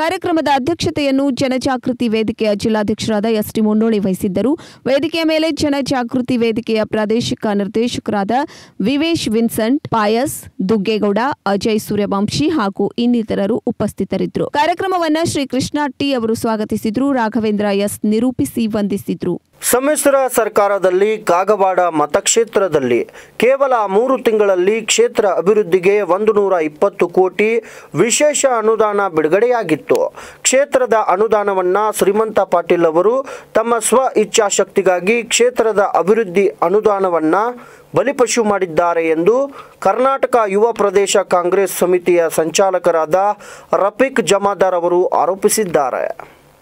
ಕಾರ್ಯಕ್ರಮದ ಅಧ್ಯಕ್ಷತೆಯನ್ನು ಜನಜಾಗೃತಿ ವೇದಿಕೆಯ ಜಿಲ್ಲಾಧ್ಯಕ್ಷರಾದ ಎಸ್ ಟಿ ಮುನ್ನೋಳಿ ವಹಿಸಿದ್ದರು. ವೇದಿಕೆಯ ಮೇಲೆ ಜನಜಾಗೃತಿ ವೇದಿಕೆಯ ಪ್ರಾದೇಶಿಕ ನಿರ್ದೇಶಕರಾದ ವಿವೇಶ್ ವಿನ್ಸೆಂಟ್, ಪಾಯಸ್, ದುಗ್ಗೇಗೌಡ, ಅಜಯ್ ಸೂರ್ಯವಂಶಿ ಹಾಗೂ ಇನ್ನಿತರರು ಉಪಸ್ಥಿತರಿದ್ದರು. ಕಾರ್ಯಕ್ರಮವನ್ನು ಶ್ರೀ ಕೃಷ್ಣ ಟಿ ಅವರು ಸ್ವಾಗತಿಸಿದ್ರು. ರಾಘವೇಂದ್ರ ಎಸ್ ನಿರೂಪಿಸಿ ವಂದಿಸಿದ್ರು. ಸಮ್ಮಿಶ್ರ ಸರ್ಕಾರದಲ್ಲಿ ಕಾಗವಾಡ ಮತಕ್ಷೇತ್ರದಲ್ಲಿ ಕೇವಲ ಮೂರು ತಿಂಗಳಲ್ಲಿ ಕ್ಷೇತ್ರ ಅಭಿವೃದ್ಧಿಗೆ ಒಂದು ನೂರ ಇಪ್ಪತ್ತು ಕೋಟಿ ವಿಶೇಷ ಅನುದಾನ ಬಿಡುಗಡೆಯಾಗಿತ್ತು. ಕ್ಷೇತ್ರದ ಅನುದಾನವನ್ನು ಶ್ರೀಮಂತ ಪಾಟೀಲ್ ಅವರು ತಮ್ಮ ಸ್ವ ಇಚ್ಛಾಶಕ್ತಿಗಾಗಿ ಕ್ಷೇತ್ರದ ಅಭಿವೃದ್ಧಿ ಅನುದಾನವನ್ನು ಬಲಿಪಶು ಮಾಡಿದ್ದಾರೆ ಎಂದು ಕರ್ನಾಟಕ ಯುವ ಪ್ರದೇಶ ಕಾಂಗ್ರೆಸ್ ಸಮಿತಿಯ ಸಂಚಾಲಕರಾದ ರಫೀಕ್ ಜಮಾದಾರ್ ಅವರು ಆರೋಪಿಸಿದ್ದಾರೆ.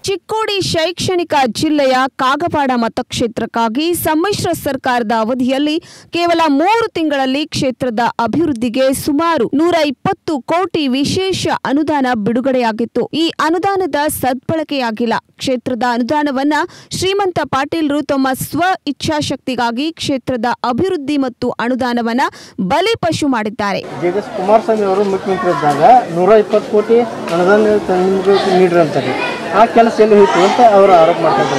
ಚಿಕ್ಕೋಡಿ ಶೈಕ್ಷಣಿಕ ಜಿಲ್ಲೆಯ ಕಾಗವಾಡ ಮತಕ್ಷೇತ್ರಕ್ಕಾಗಿ ಸಮ್ಮಿಶ್ರ ಸರ್ಕಾರದ ಅವಧಿಯಲ್ಲಿ ಕೇವಲ ಮೂರು ತಿಂಗಳಲ್ಲಿ ಕ್ಷೇತ್ರದ ಅಭಿವೃದ್ಧಿಗೆ ಸುಮಾರು ನೂರ ಇಪ್ಪತ್ತು ಕೋಟಿ ವಿಶೇಷ ಅನುದಾನ ಬಿಡುಗಡೆಯಾಗಿತ್ತು. ಈ ಅನುದಾನದ ಸದ್ಬಳಕೆಯಾಗಿಲ್ಲ. ಕ್ಷೇತ್ರದ ಅನುದಾನವನ್ನ ಶ್ರೀಮಂತ ಪಾಟೀಲ್ರು ತಮ್ಮ ಸ್ವ ಇಚ್ಛಾಶಕ್ತಿಗಾಗಿ ಕ್ಷೇತ್ರದ ಅಭಿವೃದ್ಧಿ ಮತ್ತು ಅನುದಾನವನ್ನ ಬಲಿಪಶು ಮಾಡಿದ್ದಾರೆ. ಕುಮಾರಸ್ವಾಮಿ ಅವರು ಮುಖ್ಯಮಂತ್ರಿ ಇದ್ದಾಗ ನೂರ ಇಪ್ಪತ್ತು ಕೋಟಿ ಅನುದಾನ ತ- ನಿಮ್ಗೆ ನೀಡ್ರಿ ಅಂತಾರೆ ಆ ಕೆಲಸ ಎಲ್ಲಿ ಹೋಯ್ತು ಅಂತ ಅವರು ಆರೋಪ ಮಾಡ್ತಾರೆ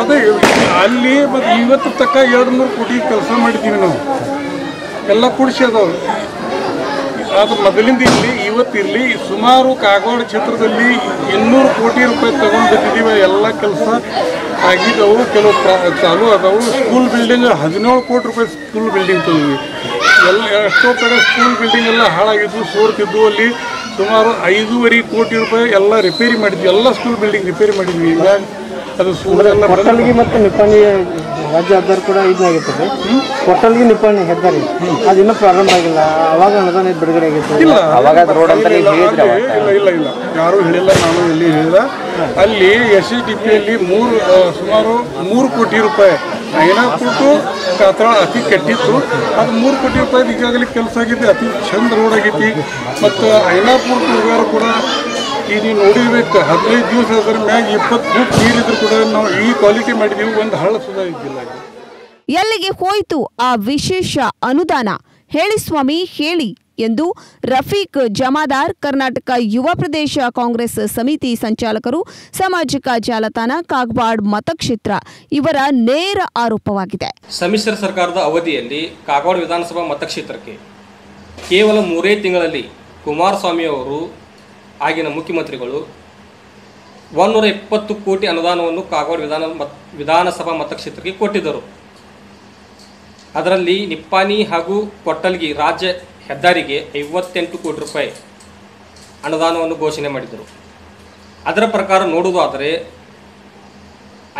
ಅದೇ, ಅಲ್ಲಿ ಮತ್ತು ಇವತ್ತು ತಕ್ಕ ಎರಡು ಮೂರು ಕೋಟಿ ಕೆಲಸ ಮಾಡಿದ್ದೀವಿ ನಾವು. ಎಲ್ಲ ಕೂಡಿಸಿ ಅದಾವೆ ಅದು ಮೊದಲಿಂದ ಇರಲಿ ಇವತ್ತಿರಲಿ ಸುಮಾರು ಕಾಗವಾಡ ಕ್ಷೇತ್ರದಲ್ಲಿ ಇನ್ನೂರು ಕೋಟಿ ರೂಪಾಯಿ ತಗೊಂಡು ಬಂದಿದ್ದೀವಿ, ಎಲ್ಲ ಕೆಲಸ ಆಗಿದ್ದವು, ಕೆಲವು ಚಾಲು ಅದಾವು. ಸ್ಕೂಲ್ ಬಿಲ್ಡಿಂಗ್, ಹದಿನೇಳು ಕೋಟಿ ರೂಪಾಯಿ ಸ್ಕೂಲ್ ಬಿಲ್ಡಿಂಗ್ ತಂದ್ವಿ. ಎಲ್ಲ ಎಷ್ಟೋ ಕಡೆ ಸ್ಕೂಲ್ ಬಿಲ್ಡಿಂಗ್ ಎಲ್ಲ ಹಾಳಾಗಿದ್ದು ಸೋರ್ತಿದ್ದು ಅಲ್ಲಿ. ಸುಮಾರು ಐದೂವರೆ ಕೋಟಿ ರೂಪಾಯಿ ಎಲ್ಲ ರಿಪೇರಿ ಮಾಡಿದ್ವಿ. ಎಲ್ಲ ಸ್ಕೂಲ್ ಬಿಲ್ಡಿಂಗ್ ರಿಪೇರಿ ಮಾಡಿದ್ವಿ. ಈಗ ಅದು ಸೂರ್ಯ ಎಲ್ಲ ಮತ್ತು ನಿಪ್ಪಾಣಿ ರಾಜ್ಯ ಹೆದ್ದಾರಿ ಕೂಡ ಇದಾಗಿರ್ತದೆ ಕೊಟ್ಟಲ್ಗಿ ನಿಪ್ಪಾಣಿ ಹೆದ್ದಾರಿ. ಅದು ಇನ್ನೂ ಪ್ರಾರಂಭ ಆಗಿಲ್ಲ. ಅವಾಗ ಅನುದಾನ ಬಿಡುಗಡೆ ಆಗಿತ್ತು. ಇಲ್ಲ. ನೀವು ಇಲ್ಲ, ಇಲ್ಲ ಇಲ್ಲ ಇಲ್ಲ. ಯಾರು ಹೇಳಿಲ್ಲ ನಾನು ಇಲ್ಲಿ ಹೇಳಿಲ್ಲ. ಅಲ್ಲಿ ಎಸ್ ಸಿ ಡಿ ಪಿಯಲ್ಲಿ ಮೂರು ಸುಮಾರು ಮೂರು ಕೋಟಿ ರೂಪಾಯಿ ಐನಾಪುಟ್ಟು ಕಾತ್ರಾಳ ಅತಿ ಕೆಟ್ಟಿತ್ತು. ಅದು ಮೂರು ಕೋಟಿ ರೂಪಾಯಿ ಈಗಾಗಲೇ ಕೆಲಸ ಆಗಿದೆ, ಅತಿ ಚಂದ ರೋಡ್ ಆಗೈತಿ. ಮತ್ತು ಐನಾಪುರ ಹೋಗ್ಯಾರು ಕೂಡ ಈ ನೀವು ನೋಡಿರ್ಬೇಕು, ಹದಿನೈದು ದಿವಸ ಅದ್ರ ಮ್ಯಾಗ ಇಪ್ಪತ್ತು ಫೂಟ್ ನೀರಿದ್ರು ಕೂಡ ನಾವು ಈ ಕ್ವಾಲಿಟಿ ಮಾಡಿದೀವಿ, ಒಂದು ಹಳ್ಳ ಸುಧಾ ಎಲ್ಲಿಗೆ ಹೋಯಿತು ಆ ವಿಶೇಷ ಅನುದಾನ? ಹೇಳಿ ಸ್ವಾಮಿ, ಹೇಳಿ. ಎಂದು ರಫೀಕ್ ಜಮಾದಾರ್ ಕರ್ನಾಟಕ ಯುವ ಪ್ರದೇಶ ಕಾಂಗ್ರೆಸ್ ಸಮಿತಿ ಸಂಚಾಲಕರು, ಸಾಮಾಜಿಕ ಜಾಲತಾಣ ಕಾಗವಾಡ್ ಮತಕ್ಷೇತ್ರ ಇವರ ನೇರ ಆರೋಪವಾಗಿದೆ. ಸಮ್ಮಿಶ್ರ ಸರ್ಕಾರದ ಅವಧಿಯಲ್ಲಿ ಕಾಗವಾಡ ವಿಧಾನಸಭಾ ಮತಕ್ಷೇತ್ರಕ್ಕೆ ಕೇವಲ ಮೂರೇ ತಿಂಗಳಲ್ಲಿ ಕುಮಾರಸ್ವಾಮಿ ಅವರು ಆಗಿನ ಮುಖ್ಯಮಂತ್ರಿಗಳು ಒಂದೂರ ಇಪ್ಪತ್ತು ಕೋಟಿ ಅನುದಾನವನ್ನು ಕಾಗವಾಡ ವಿಧಾನ ಮತ್, ವಿಧಾನಸಭಾ ಮತಕ್ಷೇತ್ರಕ್ಕೆ ಕೊಟ್ಟಿದ್ದರು. ಅದರಲ್ಲಿ ನಿಪ್ಪಾನಿ ಹಾಗೂ ಕೊಟ್ಟಲ್ಗಿ ರಾಜ್ಯ ಹೆದ್ದಾರಿಗೆ ಐವತ್ತೆಂಟು ಕೋಟಿ ರೂಪಾಯಿ ಅನುದಾನವನ್ನು ಘೋಷಣೆ ಮಾಡಿದರು ಅದರ ಪ್ರಕಾರ ನೋಡುವುದಾದರೆ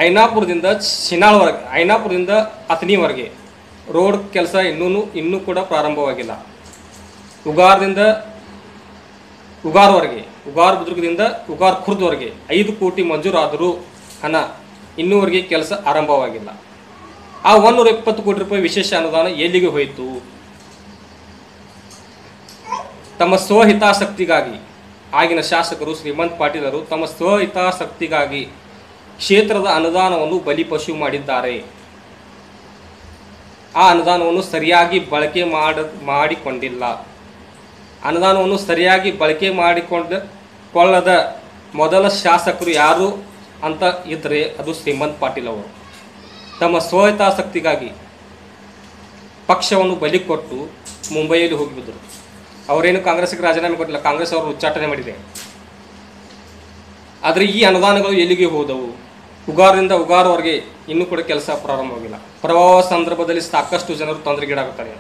ಐನಾಪುರದಿಂದ ಶಿನಾಳ್ವರೆಗೆ ಐನಾಪುರದಿಂದ ಅಥನಿವರೆಗೆ ರೋಡ್ ಕೆಲಸ ಇನ್ನೂ ಇನ್ನೂ ಕೂಡ ಪ್ರಾರಂಭವಾಗಿಲ್ಲ. ಉಗಾರದಿಂದ ಉಗಾರ್ವರೆಗೆ ಉಗಾರ್ ಬುದುರ್ಗದಿಂದ ಉಗಾರ್ ಖುರ್ದ್ವರೆಗೆ ಐದು ಕೋಟಿ ಮಂಜೂರಾದರೂ ಹಣ ಇನ್ನೂವರೆಗೆ ಕೆಲಸ ಆರಂಭವಾಗಿಲ್ಲ. ಆ ಒಂದೂರ ಇಪ್ಪತ್ತು ಕೋಟಿ ರೂಪಾಯಿ ವಿಶೇಷ ಅನುದಾನ ಎಲ್ಲಿಗೆ ಹೋಯಿತು? ತಮ್ಮ ಸ್ವಹಿತಾಸಕ್ತಿಗಾಗಿ ಆಗಿನ ಶಾಸಕರು ಶ್ರೀಮಂತ್ ಪಾಟೀಲರು ತಮ್ಮ ಸ್ವಹಿತಾಸಕ್ತಿಗಾಗಿ ಕ್ಷೇತ್ರದ ಅನುದಾನವನ್ನು ಬಲಿಪಶು ಮಾಡಿದ್ದಾರೆ. ಆ ಅನುದಾನವನ್ನು ಸರಿಯಾಗಿ ಬಳಕೆ ಮಾಡ, ಮಾಡಿಕೊಂಡಿಲ್ಲ. ಅನುದಾನವನ್ನು ಸರಿಯಾಗಿ ಬಳಕೆ ಮಾಡಿಕೊಂಡ, ಕೊಳ್ಳದ ಮೊದಲ ಶಾಸಕರು ಯಾರು ಅಂತ ಇದ್ದರೆ ಅದು ಶ್ರೀಮಂತ್ ಪಾಟೀಲ್ ಅವರು. ತಮ್ಮ ಸ್ವಹಿತಾಸಕ್ತಿಗಾಗಿ ಪಕ್ಷವನ್ನು ಬಲಿ ಕೊಟ್ಟು ಮುಂಬೈಯಲ್ಲಿ ಹೋಗಿಬಿದ್ದರು ಅವರೇನು ಕಾಂಗ್ರೆಸ್ಗೆ ರಾಜೀನಾಮೆ ಕೊಟ್ಟಿಲ್ಲ, ಕಾಂಗ್ರೆಸ್ ಅವರು ಉಚ್ಚಾಟನೆ ಮಾಡಿದೆ. ಆದರೆ ಈ ಅನುದಾನಗಳು ಎಲ್ಲಿಗೆ ಹೋದವು? ಉಗಾರದಿಂದ ಉಗಾರವರೆಗೆ ಇನ್ನೂ ಕೂಡ ಕೆಲಸ ಪ್ರಾರಂಭವಾಗಿಲ್ಲ. ಪ್ರವಾಹ ಸಂದರ್ಭದಲ್ಲಿ ಸಾಕಷ್ಟು ಜನರು ತೊಂದರೆಗೀಡಾಗುತ್ತಾರೆ.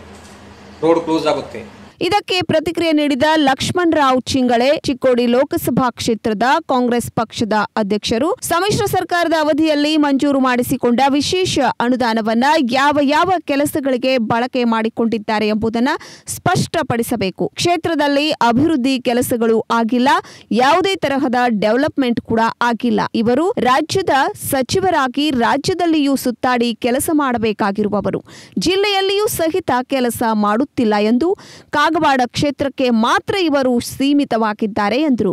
ರೋಡ್ ಕ್ಲೋಸ್ ಆಗುತ್ತೆ. ಇದಕ್ಕೆ ಪ್ರತಿಕ್ರಿಯೆ ನೀಡಿದ ಲಕ್ಷ್ಮಣ್ ರಾವ್ ಚಿಂಗಳೆ, ಚಿಕ್ಕೋಡಿ ಲೋಕಸಭಾ ಕ್ಷೇತ್ರದ ಕಾಂಗ್ರೆಸ್ ಪಕ್ಷದ ಅಧ್ಯಕ್ಷರು, ಸಮ್ಮಿಶ್ರ ಸರ್ಕಾರದ ಅವಧಿಯಲ್ಲಿ ಮಂಜೂರು ಮಾಡಿಸಿಕೊಂಡ ವಿಶೇಷ ಅನುದಾನವನ್ನ ಯಾವ ಯಾವ ಕೆಲಸಗಳಿಗೆ ಬಳಕೆ ಮಾಡಿಕೊಂಡಿದ್ದಾರೆ ಎಂಬುದನ್ನು ಸ್ಪಷ್ಟಪಡಿಸಬೇಕು. ಕ್ಷೇತ್ರದಲ್ಲಿ ಅಭಿವೃದ್ಧಿ ಕೆಲಸಗಳು ಆಗಿಲ್ಲ, ಯಾವುದೇ ತರಹದ ಡೆವಲಪ್ಮೆಂಟ್ ಕೂಡ ಆಗಿಲ್ಲ. ಇವರು ರಾಜ್ಯದ ಸಚಿವರಾಗಿ ರಾಜ್ಯದಲ್ಲಿಯೂ ಸುತ್ತಾಡಿ ಕೆಲಸ ಮಾಡಬೇಕಾಗಿರುವವರು. ಜಿಲ್ಲೆಯಲ್ಲಿಯೂ ಸಹಿತ ಕೆಲಸ ಮಾಡುತ್ತಿಲ್ಲ ಎಂದು ಕಾಗವಾಡ ಕ್ಷೇತ್ರಕ್ಕೆ ಮಾತ್ರ ಇವರು ಸೀಮಿತವಾಗಿದ್ದಾರೆ ಎಂದರು.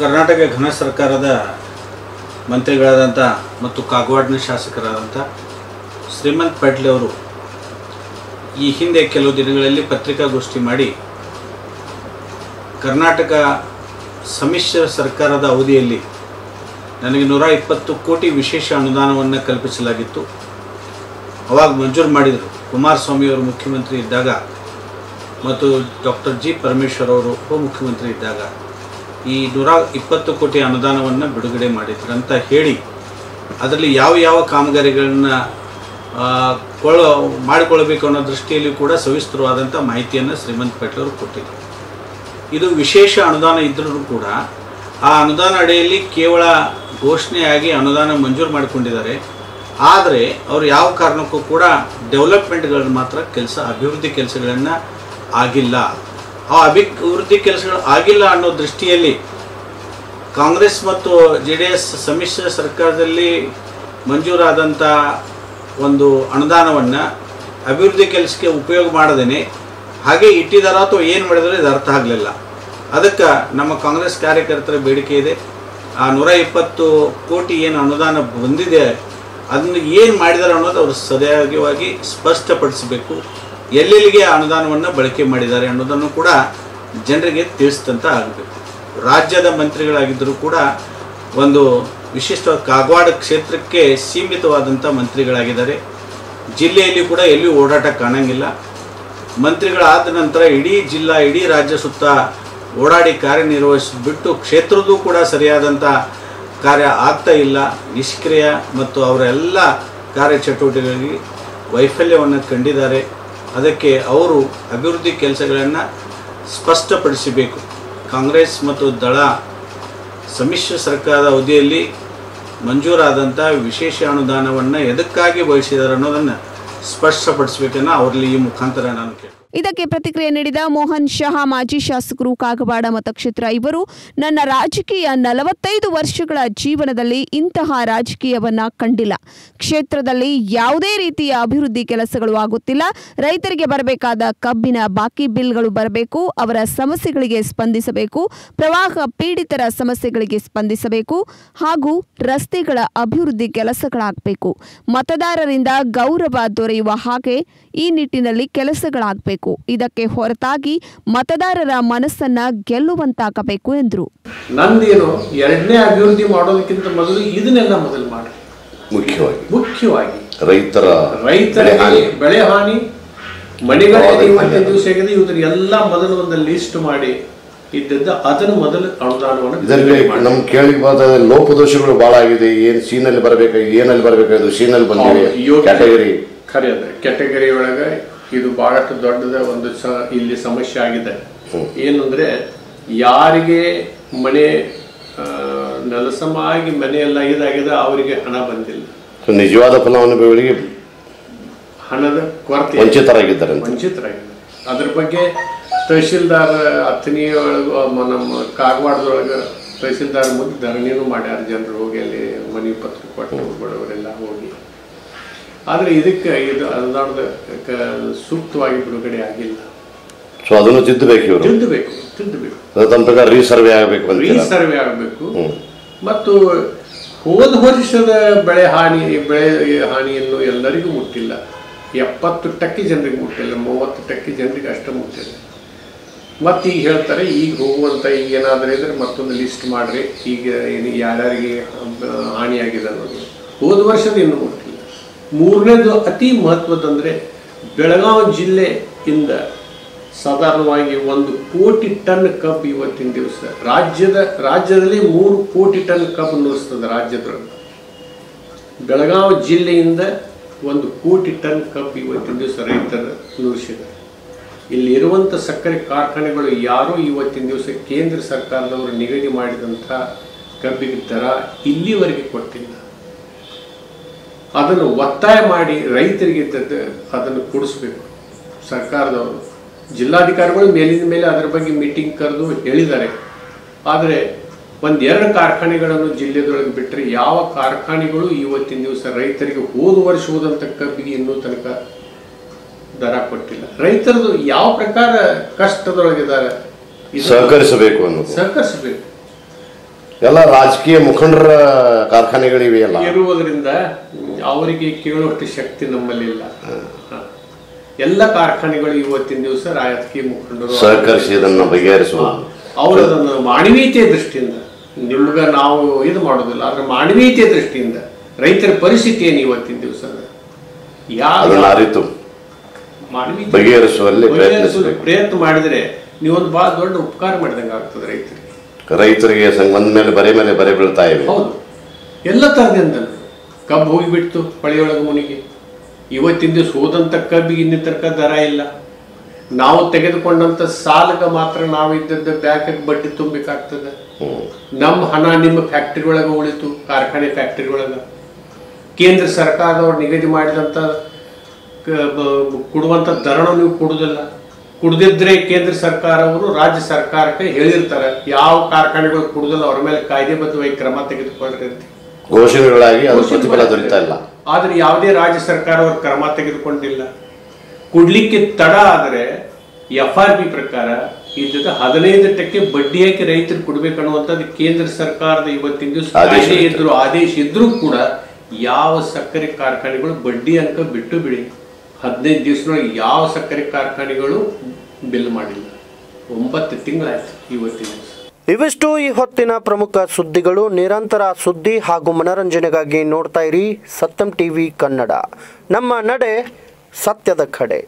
ಕರ್ನಾಟಕ ಘನ ಸರ್ಕಾರದ ಮಂತ್ರಿಗಳಾದಂಥ ಮತ್ತು ಕಾಗವಾಡಿನ ಶಾಸಕರಾದಂಥ ಶ್ರೀಮಂತ್ ಪಾಟೀಲ್ ಅವರು ಈ ಹಿಂದೆ ಕೆಲವು ದಿನಗಳಲ್ಲಿ ಪತ್ರಿಕಾಗೋಷ್ಠಿ ಮಾಡಿ ಕರ್ನಾಟಕ ಸಮ್ಮಿಶ್ರ ಸರ್ಕಾರದ ಅವಧಿಯಲ್ಲಿ ನನಗೆ ನೂರ ಇಪ್ಪತ್ತು ಕೋಟಿ ವಿಶೇಷ ಅನುದಾನವನ್ನು ಕಲ್ಪಿಸಲಾಗಿತ್ತು. ಅವಾಗ ಮಂಜೂರು ಮಾಡಿದರು. ಕುಮಾರಸ್ವಾಮಿಯವರು ಮುಖ್ಯಮಂತ್ರಿ ಇದ್ದಾಗ ಮತ್ತು ಡಾಕ್ಟರ್ ಜಿ ಪರಮೇಶ್ವರ್ ಅವರು ಉಪಮುಖ್ಯಮಂತ್ರಿ ಇದ್ದಾಗ ಈ ನೂರ ಇಪ್ಪತ್ತು ಕೋಟಿ ಅನುದಾನವನ್ನು ಬಿಡುಗಡೆ ಮಾಡಿದ್ರು ಅಂತ ಹೇಳಿ ಅದರಲ್ಲಿ ಯಾವ ಯಾವ ಕಾಮಗಾರಿಗಳನ್ನ ಕೊಳ್ಳ ಮಾಡಿಕೊಳ್ಬೇಕು ಅನ್ನೋ ದೃಷ್ಟಿಯಲ್ಲಿ ಕೂಡ ಸವಿಸ್ತರವಾದಂಥ ಮಾಹಿತಿಯನ್ನು ಶ್ರೀಮಂತ್ ಪಟೇಲ್ ಅವರು ಕೊಟ್ಟಿದ್ದರು ಇದು ವಿಶೇಷ ಅನುದಾನ ಇದ್ದರೂ ಕೂಡ ಆ ಅನುದಾನ ಅಡಿಯಲ್ಲಿ ಕೇವಲ ಘೋಷಣೆಯಾಗಿ ಅನುದಾನ ಮಂಜೂರು ಮಾಡಿಕೊಂಡಿದ್ದಾರೆ. ಆದರೆ ಅವರು ಯಾವ ಕಾರಣಕ್ಕೂ ಕೂಡ ಡೆವಲಪ್ಮೆಂಟ್ಗಳನ್ನ ಮಾತ್ರ ಕೆಲಸ, ಅಭಿವೃದ್ಧಿ ಕೆಲಸಗಳನ್ನು ಆಗಿಲ್ಲ. ಆ ಅಭಿವೃದ್ಧಿ ಕೆಲಸಗಳು ಆಗಿಲ್ಲ ಅನ್ನೋ ದೃಷ್ಟಿಯಲ್ಲಿ ಕಾಂಗ್ರೆಸ್ ಮತ್ತು ಜೆ ಡಿ ಎಸ್ ಸಮ್ಮಿಶ್ರ ಸರ್ಕಾರದಲ್ಲಿ ಮಂಜೂರಾದಂಥ ಒಂದು ಅನುದಾನವನ್ನು ಅಭಿವೃದ್ಧಿ ಕೆಲಸಕ್ಕೆ ಉಪಯೋಗ ಮಾಡದೇನೆ. ಹಾಗೆ ಇಟ್ಟಿದಾರ ಅಥವಾ ಏನು ಮಾಡಿದ್ರೆ ಇದು ಅರ್ಥ ಆಗಲಿಲ್ಲ. ಅದಕ್ಕೆ ನಮ್ಮ ಕಾಂಗ್ರೆಸ್ ಕಾರ್ಯಕರ್ತರ ಬೇಡಿಕೆ ಇದೆ. ಆ ನೂರ ಇಪ್ಪತ್ತು ಕೋಟಿ ಏನು ಅನುದಾನ ಬಂದಿದೆ, ಅದನ್ನು ಏನು ಮಾಡಿದಾರೆ ಅನ್ನೋದು ಅವರು ಸರಿಯಾಗಿ ಸ್ಪಷ್ಟಪಡಿಸಬೇಕು. ಎಲ್ಲೆಲ್ಲಿಗೆ ಅನುದಾನವನ್ನು ಬಳಕೆ ಮಾಡಿದ್ದಾರೆ ಅನ್ನೋದನ್ನು ಕೂಡ ಜನರಿಗೆ ತಿಳಿಸಿದಂತ ಆಗಬೇಕು. ರಾಜ್ಯದ ಮಂತ್ರಿಗಳಾಗಿದ್ದರೂ ಕೂಡ ಒಂದು ವಿಶಿಷ್ಟವಾದ ಕಾಗವಾಡ ಕ್ಷೇತ್ರಕ್ಕೆ ಸೀಮಿತವಾದಂಥ ಮಂತ್ರಿಗಳಾಗಿದ್ದಾರೆ. ಜಿಲ್ಲೆಯಲ್ಲಿ ಕೂಡ ಎಲ್ಲಿಯೂ ಓಡಾಟ ಕಾಣಂಗಿಲ್ಲ. ಮಂತ್ರಿಗಳಾದ ನಂತರ ಇಡೀ ಜಿಲ್ಲಾ, ಇಡೀ ರಾಜ್ಯ ಸುತ್ತ ಓಡಾಡಿ ಕಾರ್ಯನಿರ್ವಹಿಸಿಬಿಟ್ಟು ಕ್ಷೇತ್ರದ್ದು ಕೂಡ ಸರಿಯಾದಂಥ ಕಾರ್ಯ ಆಗ್ತಾ ಇಲ್ಲ. ನಿಷ್ಕ್ರಿಯ ಮತ್ತು ಅವರೆಲ್ಲ ಕಾರ್ಯಚಟುವಟಿಕೆಗಳಿಗೆ ವೈಫಲ್ಯವನ್ನು ಕಂಡಿದ್ದಾರೆ. ಅದಕ್ಕೆ ಅವರು ಅಭಿವೃದ್ಧಿ ಕೆಲಸಗಳನ್ನು ಸ್ಪಷ್ಟಪಡಿಸಬೇಕು. ಕಾಂಗ್ರೆಸ್ ಮತ್ತು ದಳ ಸಮ್ಮಿಶ್ರ ಸರ್ಕಾರದ ಅವಧಿಯಲ್ಲಿ ಮಂಜೂರಾದಂಥ ವಿಶೇಷ ಅನುದಾನವನ್ನು ಎದಕ್ಕಾಗಿ ಬಯಸಿದ್ದಾರೆ ಅನ್ನೋದನ್ನು ಸ್ಪಷ್ಟಪಡಿಸಬೇಕನ್ನು ಅವರಲ್ಲಿ ಈ ಮುಖಾಂತರ ನಾನು ಕೇಳಿ ಇದಕ್ಕೆ ಪ್ರತಿಕ್ರಿಯೆ ನೀಡಿದ ಮೋಹನ್ ಶಹಾ, ಮಾಜಿ ಶಾಸಕರು ಕಾಗವಾಡ ಮತಕ್ಷೇತ್ರ. ಇವರು ನನ್ನ ರಾಜಕೀಯ ನಲವತ್ತೈದು ವರ್ಷಗಳ ಜೀವನದಲ್ಲಿ ಇಂತಹ ರಾಜಕೀಯವನ್ನ ಕಂಡಿಲ್ಲ. ಕ್ಷೇತ್ರದಲ್ಲಿ ಯಾವುದೇ ರೀತಿಯ ಅಭಿವೃದ್ಧಿ ಕೆಲಸಗಳು ಆಗುತ್ತಿಲ್ಲ. ರೈತರಿಗೆ ಬರಬೇಕಾದ ಕಬ್ಬಿನ ಬಾಕಿ ಬಿಲ್ಗಳು ಬರಬೇಕು. ಅವರ ಸಮಸ್ಯೆಗಳಿಗೆ ಸ್ಪಂದಿಸಬೇಕು. ಪ್ರವಾಹ ಪೀಡಿತರ ಸಮಸ್ಯೆಗಳಿಗೆ ಸ್ಪಂದಿಸಬೇಕು. ಹಾಗೂ ರಸ್ತೆಗಳ ಅಭಿವೃದ್ಧಿ ಕೆಲಸಗಳಾಗಬೇಕು. ಮತದಾರರಿಂದ ಗೌರವ ದೊರೆಯುವ ಹಾಗೆ ಈ ನಿಟ್ಟಿನಲ್ಲಿ ಕೆಲಸಗಳಾಗಬೇಕು. ಇದಕ್ಕೆ ಹೊರತಾಗಿ ಮತದಾರರ ಮನಸ್ಸನ್ನ ಗೆಲ್ಲುವಂತಾಗಬೇಕು ಎಂದರು. ನಂದೇನು ಎರಡನೇ ಅಭಿವೃದ್ಧಿ ಮಾಡೋದಕ್ಕಿಂತ ಮೊದಲು ಇದನ್ನೆಲ್ಲ ಮೊದಲು ಮಾಡಿ. ಮುಖ್ಯವಾಗಿ. ಮುಖ್ಯವಾಗಿ. ರೈತರ ರೈತರ ಬೆಳೆ ಹಾನಿ. ಮನೆಗಳಲ್ಲಿ ಆಗಿದೆ ಎಲ್ಲ ಮೊದಲು ಒಂದು ಲಿಸ್ಟ್ ಮಾಡಿ ಇದ್ದದ್ದು ಅದನ್ನು ಮೊದಲು ಅನುದಾನವನ್ನು ಇದರಲ್ಲಿ ಬಂದ ಲೋಪದೋಷಗಳು ಬಹಳ ಆಗಿದೆ. ಏನ್ ಸೀನಲ್ಲಿ ಬರಬೇಕು ಏನಲ್ಲಿ ಬರಬೇಕಾದ್ರು ಸೀನಲ್ಲಿ ಬಂದಿವೆ ಕ್ಯಾಟಗರಿ. ಖರೆ ಕ್ಯಾಟಗರಿ ಒಳಗ ಇದು ಬಹಳಷ್ಟು ದೊಡ್ಡದ ಒಂದು ಸ ಇಲ್ಲಿ ಸಮಸ್ಯೆ ಆಗಿದೆ. ಏನಂದ್ರೆ ಯಾರಿಗೆ ಮನೆ ನೆಲಸಮ ನೆಲಸಮಾಗಿ ಮನೆಯೆಲ್ಲ ಇದಾಗಿದೆ ಅವರಿಗೆ ಹಣ ಬಂದಿಲ್ಲ. ನಿಜವಾದ ಫಲಾನುಭವಿಗಳಿಗೆ ಹಣದ ಕೊರತೆ. ವಂಚಿತರಾಗಿದ್ದಾರೆ. ವಂಚಿತರಾಗಿದ್ದಾರೆ. ಅದ್ರ ಬಗ್ಗೆ ತಹಶೀಲ್ದಾರ್ ಅಥಣಿಯೊಳಗ ನಮ್ಮ ಕಾಗವಾಡದೊಳಗ ತಹಶೀಲ್ದಾರ್ ಮುಂದೆ ಧರಣಿನೂ ಮಾಡ್ಯಾರ. ಜನರು ಹೋಗಿ ಅಲ್ಲಿ ಮನೆ ಪತ್ರ ಕೊಟ್ಟು ಬಡವರೆಲ್ಲ ಹೋಗಿ. ಆದರೆ ಇದಕ್ಕೆ ಇದು ಅನುದಾನದ ಕ- ಸೂಕ್ತವಾಗಿ ಬಿಡುಗಡೆ ಆಗಿಲ್ಲ. ಸೊ ಅದನ್ನು ತಿದ್ದಬೇಕು ಇವರು. ತಿದ್ದಬೇಕು ತಿದ್ದಬೇಕು. ತಮ್ಮ ಪ್ರಕಾರ ರೀಸರ್ವೆ ಆಗಬೇಕು ರೀಸರ್ವೆ ಆಗಬೇಕು. ಮತ್ತು ಹೋದ ವರ್ಷದ ಬೆಳೆ ಹಾನಿ ಬೆಳೆ ಹಾನಿಯನ್ನು ಎಲ್ಲರಿಗೂ ಮುಟ್ಟಿಲ್ಲ. ಎಪ್ಪತ್ತು ಟಕ್ಕೆ ಜನರಿಗೆ ಮುಟ್ಟಿಲ್ಲ ಮೂವತ್ತು ಟಕ್ಕೆ ಜನರಿಗೆ ಅಷ್ಟೇ ಮುಟ್ಟಿಲ್ಲ. ಮತ್ತೆ ಈಗ ಹೇಳ್ತಾರೆ ಈಗ ಹೋಗುವಂಥ ಈಗ ಏನಾದರೂ ಇದ್ರೆ ಮತ್ತೊಂದು ಲಿಸ್ಟ್ ಮಾಡಿರಿ. ಈಗ ಏನು ಯಾರ್ಯಾರಿಗೆ ಹಾನಿಯಾಗಿದೆ ಅನ್ನೋದು. ಹೋದ ವರ್ಷದ ಇನ್ನು ಮುಟ್ಟಿಲ್ಲ ಮೂರನೇದು ಅತಿ ಮಹತ್ವದಂದರೆ ಬೆಳಗಾವಿ ಜಿಲ್ಲೆಯಿಂದ ಸಾಧಾರಣವಾಗಿ ಒಂದು ಕೋಟಿ ಟನ್ ಕಬ್ಬು ಇವತ್ತಿನ ದಿವಸ. ರಾಜ್ಯದ, ರಾಜ್ಯದಲ್ಲಿ ಮೂರು ಕೋಟಿ ಟನ್ ಕಬ್ಬು ನುಡಿಸ್ತದೆ ರಾಜ್ಯದೊಳಗೆ. ಬೆಳಗಾವಿ ಜಿಲ್ಲೆಯಿಂದ ಒಂದು ಕೋಟಿ ಟನ್ ಕಬ್ಬು ಇವತ್ತಿನ ದಿವಸ ರೈತರು ನುಡಿಸಿದ್ದಾರೆ. ಇಲ್ಲಿರುವಂಥ ಸಕ್ಕರೆ ಕಾರ್ಖಾನೆಗಳು ಯಾರೂ ಇವತ್ತಿನ ದಿವಸ ಕೇಂದ್ರ ಸರ್ಕಾರದವರು ನಿಗದಿ ಮಾಡಿದಂಥ ಕಬ್ಬಿಗೆ ದರ ಇಲ್ಲಿವರೆಗೆ ಕೊಟ್ಟಿಲ್ಲ. ಅದನ್ನು ಒತ್ತಾಯ ಮಾಡಿ ರೈತರಿಗೆ ಅದನ್ನು ಕೊಡಿಸ್ಬೇಕು. ಸರ್ಕಾರದವರು. ಜಿಲ್ಲಾಧಿಕಾರಿಗಳು ಮೇಲಿನ ಮೇಲೆ ಅದರ ಬಗ್ಗೆ ಮೀಟಿಂಗ್ ಕರೆದು ಹೇಳಿದ್ದಾರೆ. ಆದರೆ ಒಂದೆರಡು ಕಾರ್ಖಾನೆಗಳನ್ನು ಜಿಲ್ಲೆದೊಳಗೆ ಬಿಟ್ಟರೆ ಯಾವ ಕಾರ್ಖಾನೆಗಳು ಇವತ್ತಿನ ದಿವಸ ರೈತರಿಗೆ ಹೋದ ವರ್ಷ ಹೋದಂಥ ಕಬ್ಬಿಗೆ ಇನ್ನೂ ತನಕ ದರ ಕೊಟ್ಟಿಲ್ಲ. ರೈತರದು ಯಾವ ಪ್ರಕಾರ ಕಷ್ಟದೊಳಗಿದ್ದಾರೆ? ಸಹಕರಿಸಬೇಕು ಅನ್ನೋದು. ಸಹಕರಿಸಬೇಕು. ಎಲ್ಲ ರಾಜಕೀಯ ಮುಖಂಡರ ಕಾರ್ಖಾನೆಗಳಿವೆ ಎಲ್ಲ ಇರುವುದರಿಂದ ಅವರಿಗೆ ಕೇಳುವಷ್ಟು ಶಕ್ತಿ ನಮ್ಮಲ್ಲಿಲ್ಲ ಇಲ್ಲ. ಎಲ್ಲ ಕಾರ್ಖಾನೆಗಳು ಇವತ್ತಿನ ದಿವಸ ರಾಜಕೀಯ ಮುಖಂಡರು ಸಹಕರಿಸಿ ಇದನ್ನು ಬಗೆಹರಿಸುವ ಅವರು ಅದನ್ನು ಮಾನವೀಯತೆಯ ದೃಷ್ಟಿಯಿಂದ ನಿಮ್ಗ ನಾವು ಇದು ಮಾಡೋದಿಲ್ಲ ಆದ್ರೆ ಮಾನವೀಯತೆಯ ದೃಷ್ಟಿಯಿಂದ ರೈತರ ಪರಿಸ್ಥಿತಿ ಏನು ಇವತ್ತಿನ ದಿವಸ ಯಾವ ಅರಿತು ಬಗೆಹರಿಸುವಲ್ಲಿ ಪ್ರಯತ್ನ ಮಾಡಿದ್ರೆ ನೀವೊಂದು ಬಹಳ ದೊಡ್ಡ ಉಪಕಾರ ಮಾಡಿದಂಗೆ ಆಗ್ತದೆ ರೈತರಿಗೆ. ರೈತರಿಗೆ ಬಂದ ಮೇಲೆ ಬರೆ ಮೇಲೆ ಬರೆ ಬೀಳ್ತಾ ಇವೆ ಹೌದು. ಎಲ್ಲ ತರದಿಂದ. ಕಬ್ಬು ಹೋಗಿಬಿಡ್ತು ಹೊಳೆಯೊಳಗೆ ಮುನಿಗೆ. ಇವತ್ತಿನ ದಿವಸ ಹೋದಂಥ ಕಬ್ಬಿಗೆ ಇನ್ನಿ ತನಕ ದರ ಇಲ್ಲ. ನಾವು ತೆಗೆದುಕೊಂಡಂತ ಸಾಲಗ ಮಾತ್ರ ನಾವು ಇದ್ದದ್ದು ಬ್ಯಾಂಕಿಗೆ ಬಡ್ಡಿ ತುಂಬಬೇಕಾಗ್ತದೆ ನಮ್ಮ ಹಣ ನಿಮ್ಮ ಫ್ಯಾಕ್ಟ್ರಿ ಒಳಗೆ ಉಳಿತು ಕಾರ್ಖಾನೆ ಫ್ಯಾಕ್ಟ್ರಿ ಒಳಗೆ ಕೇಂದ್ರ ಸರ್ಕಾರದವ್ರು ನಿಗದಿ ಮಾಡಿದಂಥ ಕೊಡುವಂಥ ದರಣ ನೀವು ಕೊಡುದಿಲ್ಲ. ಕುಡ್ದಿದ್ರೆ ಕೇಂದ್ರ ಸರ್ಕಾರವರು ರಾಜ್ಯ ಸರ್ಕಾರಕ್ಕೆ ಹೇಳಿರ್ತಾರೆ ಯಾವ ಕಾರ್ಖಾನೆಗಳು ಕುಡ್ದಲ್ಲ ಅವ್ರ ಮೇಲೆ ಕಾಯ್ದೆಬದ್ಧವಾಗಿ ಕ್ರಮ ತೆಗೆದುಕೊಂಡಿರುತ್ತೆ ಘೋಷಣೆಗಳಾಗಿ ಅದು ಪ್ರತಿಫಲ ದೊರೀತಾ ಇಲ್ಲ. ಆದ್ರೆ ಯಾವುದೇ ರಾಜ್ಯ ಸರ್ಕಾರ ಅವರು ಕ್ರಮ ತೆಗೆದುಕೊಂಡಿಲ್ಲ. ಕುಡ್ಲಿಕ್ಕೆ ತಡ ಆದರೆ ಎಫ್ ಆರ್ ಪಿ ಪ್ರಕಾರ ಇದ್ದ ಹದಿನೈದು ಟಕ್ಕೆ ಬಡ್ಡಿ ಹಾಕಿ ರೈತರು ಕೊಡ್ಬೇಕನ್ನುವಂಥದ್ದು ಕೇಂದ್ರ ಸರ್ಕಾರದ ಇವತ್ತಿನ ದಿವಸ ಕಾಯ್ದೆ ಇದ್ರು ಆದೇಶ ಇದ್ರೂ ಕೂಡ ಯಾವ ಸಕ್ಕರೆ ಕಾರ್ಖಾನೆಗಳು ಬಡ್ಡಿ ಅಂಕ ಬಿಟ್ಟು ಬಿಡಿ. ಹದಿನೈದು ದಿವಸದೊಳಗೆ ಯಾವ ಸಕ್ಕರೆ ಕಾರ್ಖಾನೆಗಳು ಬಿಲ್ ಮಾಡಿಲ್ಲ. ಒಂಬತ್ತು ತಿಂಗಳಾಯ್ತು ಇವತ್ತಿನ ಇವಿಷ್ಟು ಈ ಹೊತ್ತಿನ ಪ್ರಮುಖ ಸುದ್ದಿಗಳು. ನಿರಂತರ ಸುದ್ದಿ ಹಾಗೂ ಮನರಂಜನೆಗಾಗಿ ನೋಡ್ತಾ ಇರಿ ಸತ್ಯಂ ಟಿವಿ ಕನ್ನಡ. ನಮ್ಮ ನಡೆ ಸತ್ಯದ ಕಡೆ.